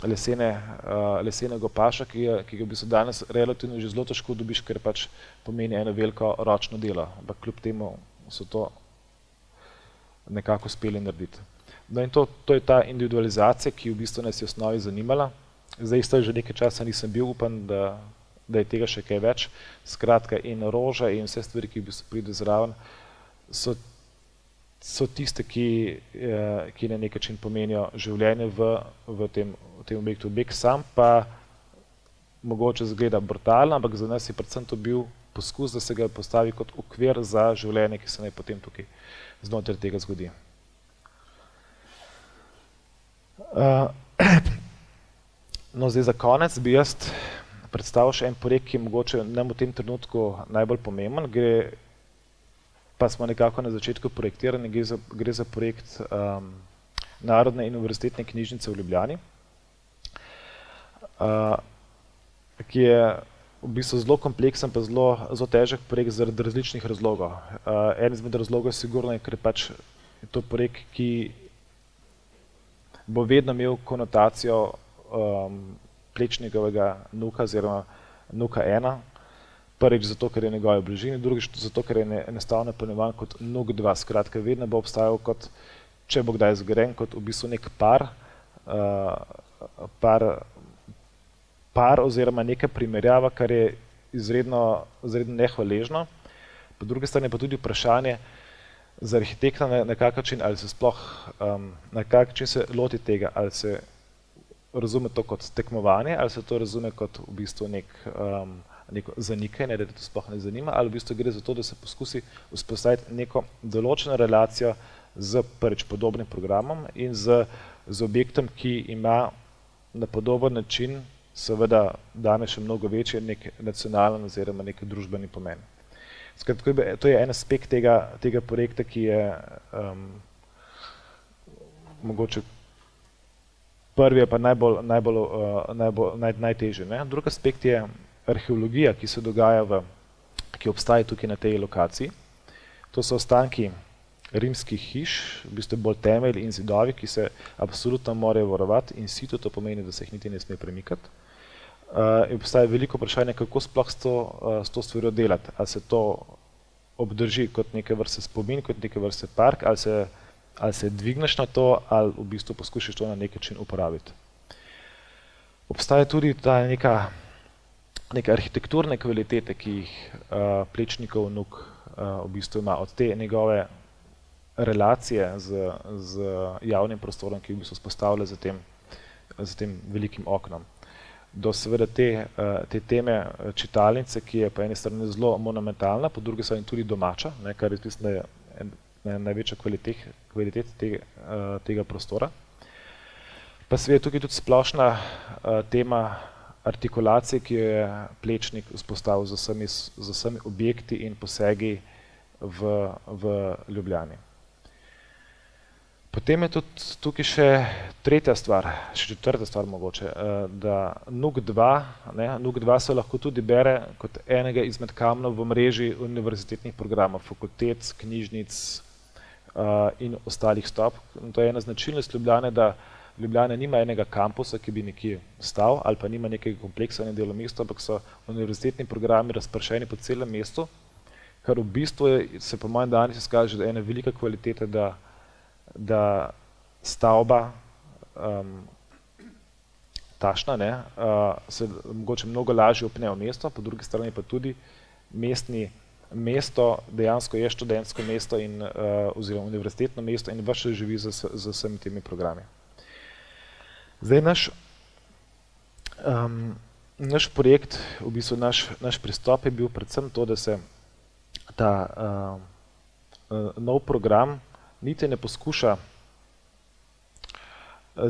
lesene, uh, lesenega paša, ki, je, ki ga v bistvu danes relativno že zelo težko dobiš, ker pač pomeni eno veliko ročno delo, ampak kljub temu so to nekako uspeli narediti. No in to, to je ta individualizacija, ki v bistvu nas je v osnovi zanimala. Zdaj isto že nekaj časa nisem bil, upam, da, da je tega še kaj več. Skratka, in rože in vse stvari, ki bi se pride zraven, so, so tiste, ki, eh, ki na nek način pomenijo življenje v, v, tem, v tem objektu. Objekt sam pa mogoče zgleda brutalno, ampak za nas je predvsem to bil poskus, da se ga postavi kot okvir za življenje, ki se naj potem tukaj znotraj tega zgodi. Uh, no, zdaj za konec bi jaz predstavil še en projekt, ki je mogoče nam v tem trenutku najbolj pomemben. Gre, pa smo nekako na začetku projektirani, gre za, gre za projekt um, Narodne in univerzitetne knjižnice v Ljubljani, uh, ki je v bistvu zelo kompleksen, pa zelo, zelo težek projekt zaradi različnih razlogov. Uh, en izmed razlogov je sigurno, ker je pač to projekt, ki bo vedno imel konotacijo um, plečnikovega nuka oziroma nuka ena. Prvič zato, ker je njegove bližini, drugič zato, ker je enostavno pojmenovan kot nuk dva. Skratka, vedno bo obstajal kot, če bo kdaj zgren, kot v bistvu nek par, uh, par, par oziroma neka primerjava, kar je izredno, izredno nehvaležno. Po drugi strani pa tudi vprašanje, uh, za arhitekta na, na kak način, ali se sploh um, na kak način se loti tega, ali se razume to kot tekmovanje, ali se to razume kot v bistvu nek, um, neko zanikanje, da te to sploh ne zanima, ali v bistvu gre za to, da se poskusi vzpostaviti neko določeno relacijo z prvič podobnim programom in z, z objektom, ki ima na podoben način seveda danes še mnogo večji nek nacionalen oziroma nek družbeni pomen. Skratka, to je en aspekt tega, tega projekta, ki je um, mogoče prvi, pa najbolj, najbolj, uh, najbolj naj, najtežji. Ne? Drugi aspekt je arheologija, ki se dogaja v, ki obstaja tukaj na tej lokaciji. To so ostanki rimskih hiš, v bistvu bolj temelj in zidovi, ki se absolutno morajo varovati in situ, to pomeni, da se jih niti ne sme premikati. Uh, in obstaja veliko vprašanje, kako sploh s to, uh, s to stvarjo delati. Ali se to obdrži kot neke vrste spomin, kot neke vrste park, ali se, ali se dvigneš na to, ali v bistvu poskušaš to na nek način uporabiti. Obstaja tudi ta neka, neka arhitekturne kvalitete, ki jih uh, plečnikov nuk uh, v bistvu ima od te njegove relacije z, z javnim prostorom, ki v bistvu spostavlja za tem, za tem velikim oknom do seveda te, eh, te teme eh, čitalnice, ki je po eni strani zelo monumentalna, po drugi strani tudi domača, ne, kar je, mislim, da je en, ne, največjo kvalitet, kvalitet tega, uh, tega prostora. Pa seveda tukaj tudi splošna tema artikulacije, ki jo je Plečnik vzpostavil z vsemi, z vsemi objekti in posegi v, v Ljubljani. Potem je tudi tukaj še tretja stvar, še četrta stvar mogoče, eh, da NUK 2, ne, NUK 2 se lahko tudi bere kot enega izmed kamnov v mreži univerzitetnih programov, fakultet, knjižnic uh, in ostalih stop. In to je ena značilnost Ljubljane, da Ljubljana nima enega kampusa, ki bi nekje stal, ali pa nima nekega kompleksa na delo mesto, ampak so univerzitetni programi razpršeni po celem mestu, kar v bistvu je, se po mojem danes izkaže, da je ena velika kvaliteta, da da stavba um, tašna ne, uh, se mogoče mnogo lažje opne v mesto, po drugi strani pa tudi mestni mesto dejansko je študentsko mesto in, uh, oziroma univerzitetno mesto in vaše živi z, z vsemi temi programi. Zdaj naš, um, naš projekt, v bistvu naš, naš pristop je bil predvsem to, da se ta uh, uh, nov program niti ne poskuša eh,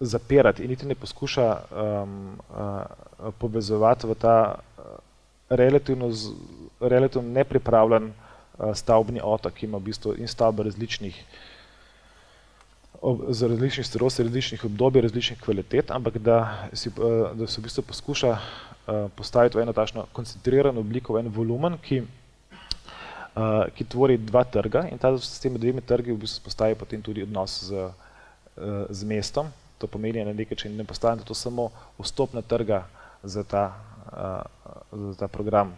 zapirati in niti ne poskuša um, uh, povezovati v ta eh, relativno, z, relativno nepripravljen uh, stavbni otok, ki ima v bistvu in stavbe različnih za različnih starosti, različnih obdobij, različnih kvalitet, ampak da, si, da se v bistvu poskuša postaviti v eno tašno koncentrirano obliko, v en volumen, ki uh, ki tvori dva trga in ta s temi dvemi trgi v bistvu postavi potem tudi odnos z, uh, z mestom. To pomeni na nekaj, če ne postane to samo vstopna trga za ta, uh, za ta program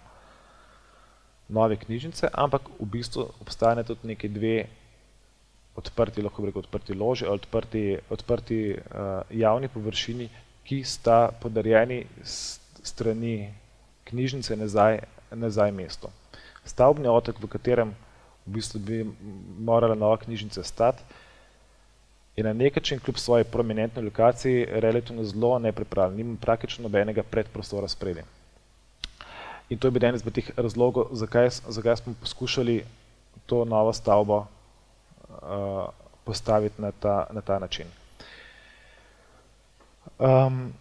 nove knjižnice, ampak v bistvu obstane tudi neki dve odprti, lahko rekel, odprti loži ali odprti, odprti uh, javni površini, ki sta podarjeni strani knjižnice nazaj, nazaj mesto stavbni otok, v katerem v bistvu bi morala nova knjižnica stati, je na nek način kljub svoji prominentni lokaciji relativno zelo nepripravljen, nima praktično nobenega predprostora spredje. In to je bil en izmed teh razlogov, zakaj, zakaj smo poskušali to novo stavbo uh, postaviti na ta, na ta način. Um,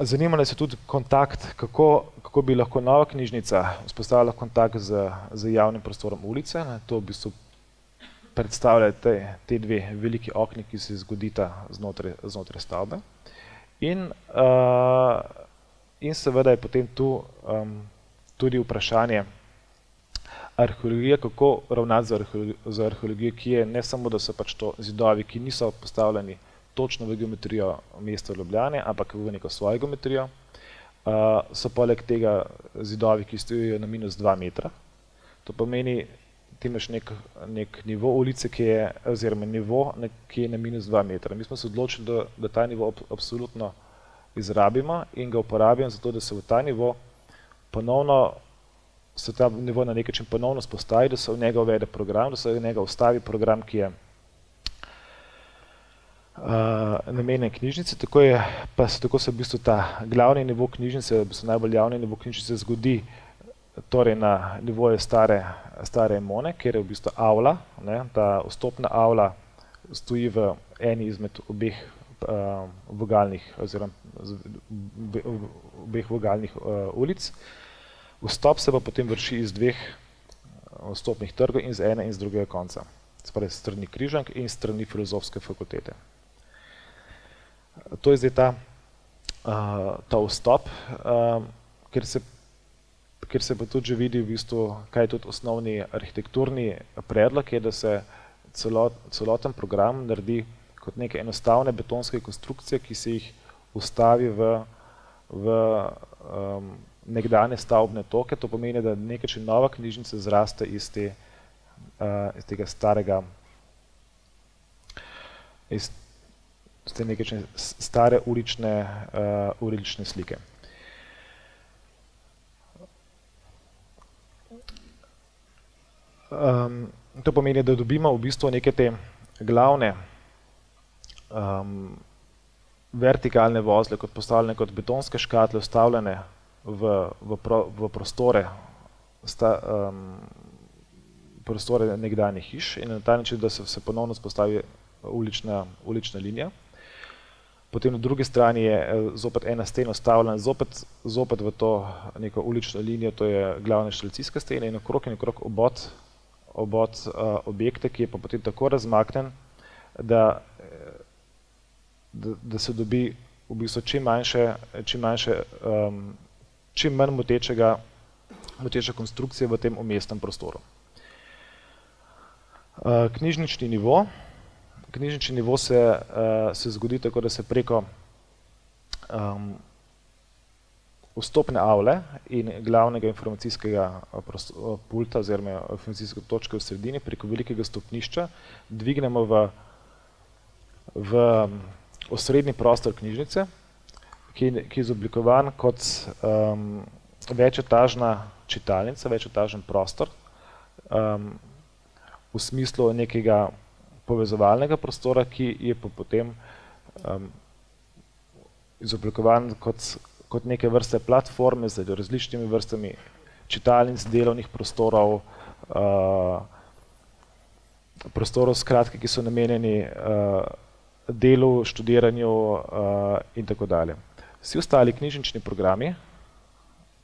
Zanima nas je tudi kontakt, kako, kako bi lahko nova knjižnica vzpostavila kontakt z, z javnim prostorom ulice. Ne. To v bistvu predstavlja te, te dve veliki okni, ki se zgodita znotraj, znotraj stavbe. In, uh, in seveda je potem tu um, tudi vprašanje arheologije, kako ravnati z arheologijo, ki je ne samo, da so pač to zidovi, ki niso postavljeni točno v geometrijo mesta Ljubljane, ampak v neko svojo geometrijo. Uh, so poleg tega zidovi, ki stojijo na minus 2 metra. To pomeni, ti imaš nek, nek nivo ulice, ki je, oziroma nivo, ki je na minus 2 metra. Mi smo se odločili, da, da ta nivo ab, absolutno izrabimo in ga uporabimo zato, da se v ta nivo ponovno, se ta nivo na nekaj čem ponovno spostavi, da se v njega uvede program, da se v njega ustavi program, ki je uh, namenjen knjižnici, tako, je, pa se, tako se v bistvu ta glavni nivo knjižnice, v bistvu najbolj javni nivo knjižnice zgodi torej na nivoju stare, stare Emone, kjer je v bistvu avla, ne, ta vstopna avla stoji v eni izmed obeh uh, vogalnih oziroma obeh vogalnih uh, ulic. Vstop se pa potem vrši iz dveh vstopnih trgov in z ene in z drugega konca. Spravi strani Križank in strani filozofske fakultete to je zdaj ta, uh, ta vstop, uh, ker, se, ker se pa tudi že vidi, v bistvu, kaj je tudi osnovni arhitekturni predlog, je, da se celot, celoten program naredi kot neke enostavne betonske konstrukcije, ki se jih ustavi v, v um, nekdane stavbne toke. To pomeni, da nekaj, če nova knjižnica zraste iz, te, uh, iz tega starega, iz te neke stare ulične, uh, ulične slike. Um, to pomeni, da dobimo v bistvu neke te glavne um, vertikalne vozle, kot postavljene kot betonske škatle, vstavljene v, v, pro, v prostore sta, um, prostore nekdanjih hiš in na ta način, da se, se ponovno spostavi ulična, ulična linija. Potem na drugi strani je eh, zopet ena stena ostavljena, zopet, zopet v to neko ulično linijo, to je glavna štrelcijska stena in okrog in okrog obod, obod uh, objekte, ki je pa potem tako razmaknen, da, da, da se dobi v bistvu čim manjše, čim, manjše, um, čim manj motečega, moteče konstrukcije v tem umestnem prostoru. Uh, knjižnični nivo. Knjižnični nivo se, uh, se zgodi tako, da se preko um, vstopne avle in glavnega informacijskega pulta oziroma informacijske točke v sredini preko velikega stopnišča dvignemo v, v osrednji prostor knjižnice, ki, ki je izoblikovan kot um, večetažna čitalnica, večetažen prostor um, v smislu nekega povezovalnega prostora, ki je pa potem um, izoblikovan kot, kot neke vrste platforme z različnimi vrstami čitalnic, delovnih prostorov, uh, prostorov skratke, ki so namenjeni uh, delu, študiranju uh, in tako dalje. Vsi ostali knjižnični programi,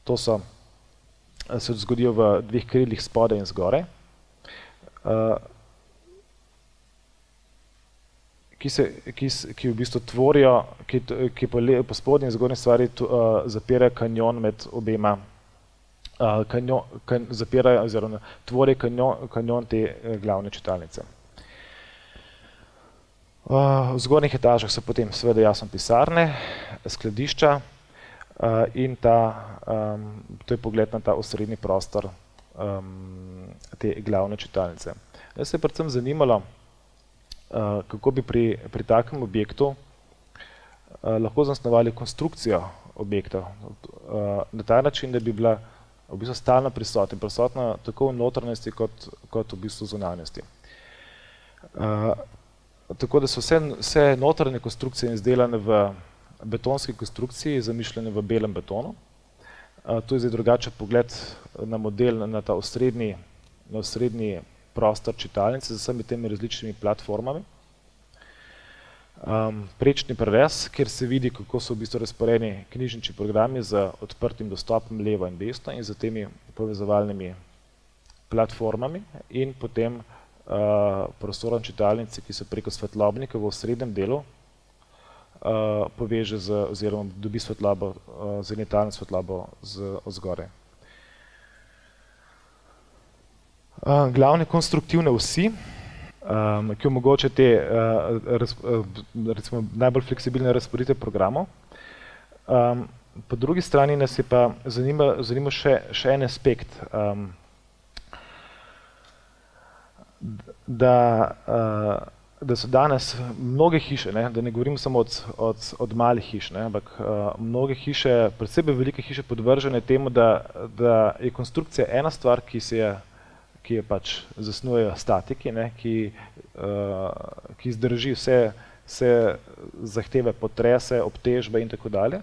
to so, se zgodijo v dveh krilih spode in zgore, uh, ki, se, ki, ki v bistvu tvorijo, ki, ki po, le, po spodnji in zgornji stvari uh, zapirajo kanjon med obema, uh, kanjon, kan, zapirajo oziroma tvorijo kanjon, kanjon te uh, glavne čitalnice. V zgornjih etažah so potem seveda jasno pisarne, skladišča in ta, to je pogled na ta osrednji prostor te glavne čitalnice. Jaz se je predvsem zanimalo, kako bi pri, pri takem objektu lahko zasnovali konstrukcijo objekta na ta način, da bi bila v bistvu stalno prisotna, prisotna tako v notranjosti kot, kot v bistvu zunanjosti tako da so vse, vse notranje konstrukcije izdelane v betonski konstrukciji, zamišljene v belem betonu. To je zdaj drugačen pogled na model, na ta osrednji, na osrednji prostor čitalnice z vsemi temi različnimi platformami. Um, prečni prerez, kjer se vidi, kako so v bistvu razporeni knjižnični programi z odprtim dostopom levo in desno in z temi povezovalnimi platformami in potem uh, prostorom čitalnice, ki se preko svetlobnika v srednjem delu uh, poveže z, oziroma dobi svetlobo, uh, zenitalno svetlobo z ozgore. Uh, glavne konstruktivne vsi, um, ki omogočajo te uh, raz, uh, recimo, najbolj fleksibilne razporeditve programov. Um, po drugi strani nas je pa zanima, zanima še, še en aspekt. Um, da, uh, da so danes mnoge hiše, ne, da ne govorim samo od, od, od malih hiš, ne, ampak uh, mnoge hiše, predvsej velike hiše podvržene temu, da, da je konstrukcija ena stvar, ki se je ki je pač zasnujejo statiki, ne, ki, uh, ki zdrži vse, vse zahteve potrese, obtežbe in tako dalje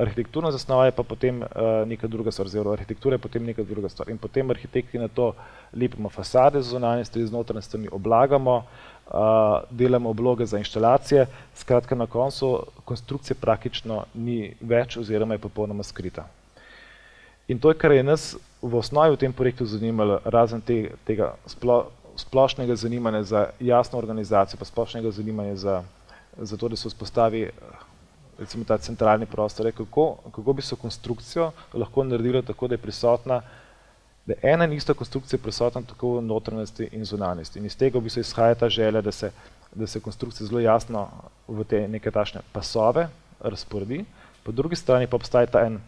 arhitekturna zasnova je pa potem uh, neka druga stvar, oziroma arhitektura je potem neka druga stvar. In potem arhitekti na to lepimo fasade z zunanje strani, z notranje strani oblagamo, uh, delamo obloge za inštalacije, skratka na koncu konstrukcije praktično ni več oziroma je popolnoma skrita. In to je, kar je nas v osnovi v tem projektu zanimalo, razen te, tega splo, splošnega zanimanja za jasno organizacijo, pa splošnega zanimanja za, za to, da se vzpostavi recimo ta centralni prostor, je, kako, kako bi se konstrukcijo lahko naredilo tako, da je prisotna, da je ena in ista konstrukcija prisotna tako v notranjosti in zunanjosti. In iz tega bi se izhaja ta želja, da se, da se konstrukcija zelo jasno v te neke tašne pasove razporedi. Po drugi strani pa obstaja ta en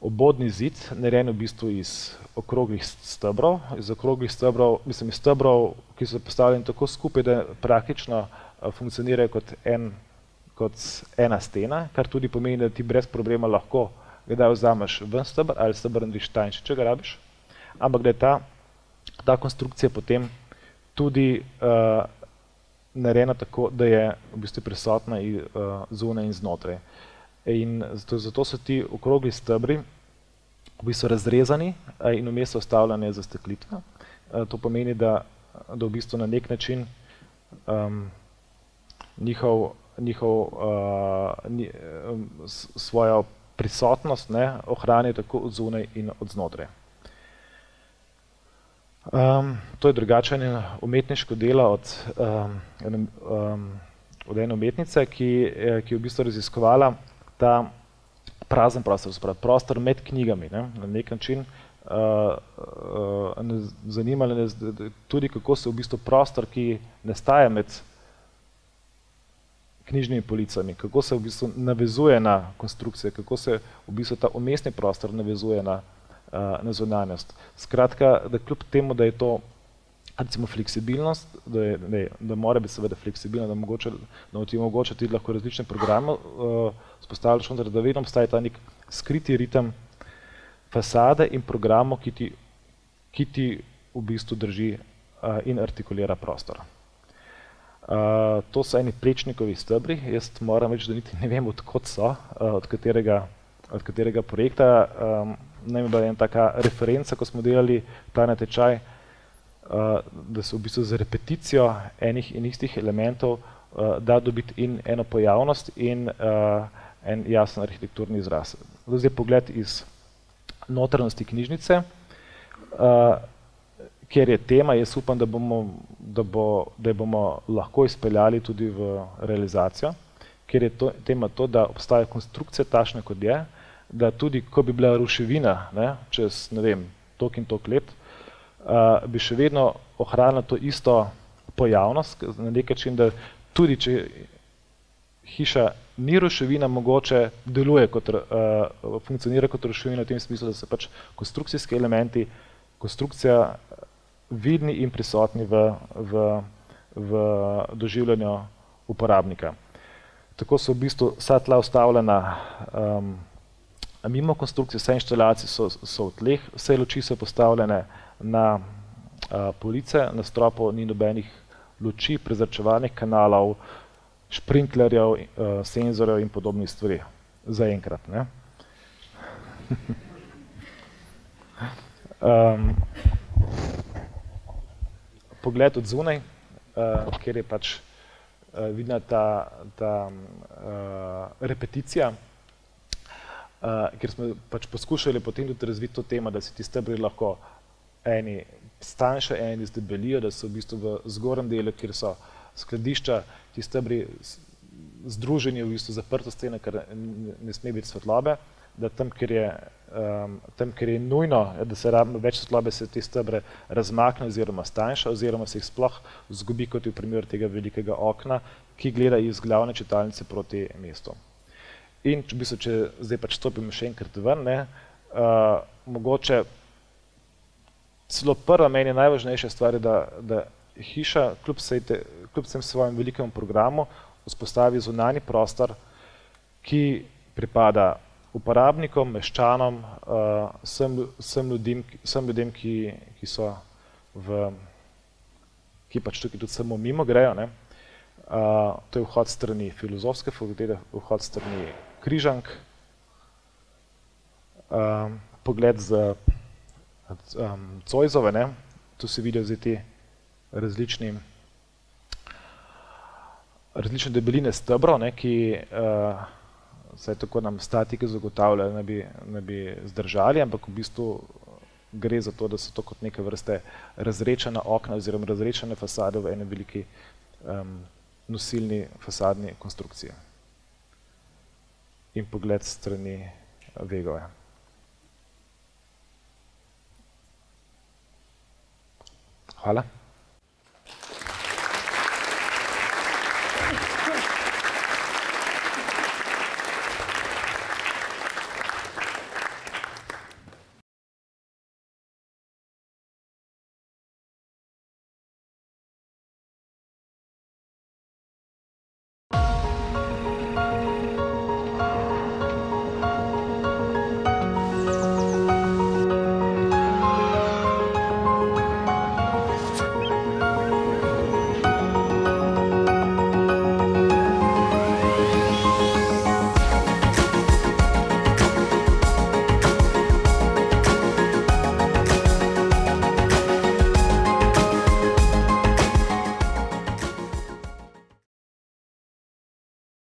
obodni zid, narejen v bistvu iz okroglih stebrov, iz okroglih stebrov, mislim, iz stebrov, ki so postavljeni tako skupaj, da praktično funkcionirajo kot en kot ena stena, kar tudi pomeni, da ti brez problema lahko kdaj vzameš ven stebr ali stebr narediš tanjši, če ga rabiš, ampak da je ta, ta konstrukcija potem tudi uh, narejena tako, da je v bistvu prisotna in uh, zunaj in znotraj. In zato, zato so ti okrogli stebri v bistvu razrezani uh, in vmes ostavljene za steklitve, to pomeni, da, da v bistvu na nek način um, njihov, njihov uh, nji, um, svojo prisotnost ne, ohranijo tako od zunaj in od znotraj. Um, to je drugačen umetniško delo od, um, um, od ene umetnice, ki, ki je v bistvu raziskovala ta prazen prostor, sprav, prostor med knjigami. Ne, na nek način uh, uh, zanimalo ne, tudi, kako se v bistvu prostor, ki nastaja med knjižnimi policami, kako se v bistvu navezuje na konstrukcije, kako se v bistvu ta umestni prostor navezuje na, uh, na zunanjost. Skratka, da kljub temu, da je to recimo fleksibilnost, da, je, ne, da mora biti seveda fleksibilna, da, mogoče, da ti omogoča tudi lahko različne programe uh, spostavljaš, da vedno obstaja ta nek skriti ritem fasade in programov, ki ti, ki ti v bistvu drži uh, in artikulira prostor. Uh, to so eni plečnikovi stebri, jaz moram reči, da niti ne vem, odkot so, uh, od, katerega, od katerega projekta. Um, vem, da je ena taka referenca, ko smo delali ta natečaj, uh, da se v bistvu za repeticijo enih in istih elementov da dobiti in eno pojavnost in en jasen arhitekturni izraz. Zdaj pogled iz notrnosti knjižnice, ker je tema, jaz upam, da bomo, da, bo, da bomo lahko izpeljali tudi v realizacijo, ker je to, tema to, da obstaja konstrukcija tašna kot je, da tudi, ko bi bila ruševina ne, čez, ne vem, tok in tok let, uh, bi še vedno ohranila to isto pojavnost, na nek način, da tudi, če hiša ni ruševina, mogoče deluje kot, uh, funkcionira kot ruševina v tem smislu, da se pač konstrukcijski elementi, konstrukcija vidni in prisotni v, v, v doživljanju uporabnika. Tako so v bistvu vsa tla ustavljena um, mimo konstrukcije, vse inštalacije so, so v tleh, vse luči so postavljene na uh, police, na stropu ni nobenih luči, prezračevalnih kanalov, šprinklerjev, uh, senzorjev in podobnih stvari. Zaenkrat. um, pogled od zunaj, uh, kjer je pač uh, vidna ta, ta uh, repeticija, uh, kjer smo pač poskušali potem tudi razviti to temo, da se ti stebri lahko eni stanjše, eni zdebelijo, da so v bistvu v zgornjem delu, kjer so skladišča, ti stebri združeni v bistvu zaprto stene, ker ne, sme biti svetlobe, da tam, kjer je um, tam, ker je nujno, da se rabno več svetlobe, se te stebre razmakne oziroma stanjša, oziroma se jih sploh zgubi, kot je v primeru tega velikega okna, ki gleda iz glavne čitalnice proti mestu. In če, bistvo, če zdaj pač stopim še enkrat ven, ne, uh, mogoče celo prva meni najvažnejša stvar da, da hiša kljub, sejte, kljub vsem svojim velikem programu vzpostavi zunani prostor, ki pripada uporabnikom, meščanom, uh, vsem, vsem, ljudem, vsem ljudem, ki, ki so v, ki pač tukaj tudi samo mimo grejo. Ne? Uh, to je vhod strani filozofske fakultete, vhod strani križank, um, pogled z um, Cojzove, ne? tu se vidijo zdaj ti različni različne debeline stebro, ne, ki uh, vse tako nam statike zagotavljajo, da bi, bi zdržali, ampak v bistvu gre za to, da so to kot neke vrste razrečena okna oziroma razrečene fasade v ene veliki um, nosilni fasadni konstrukcije. In pogled strani Vegove. واضحه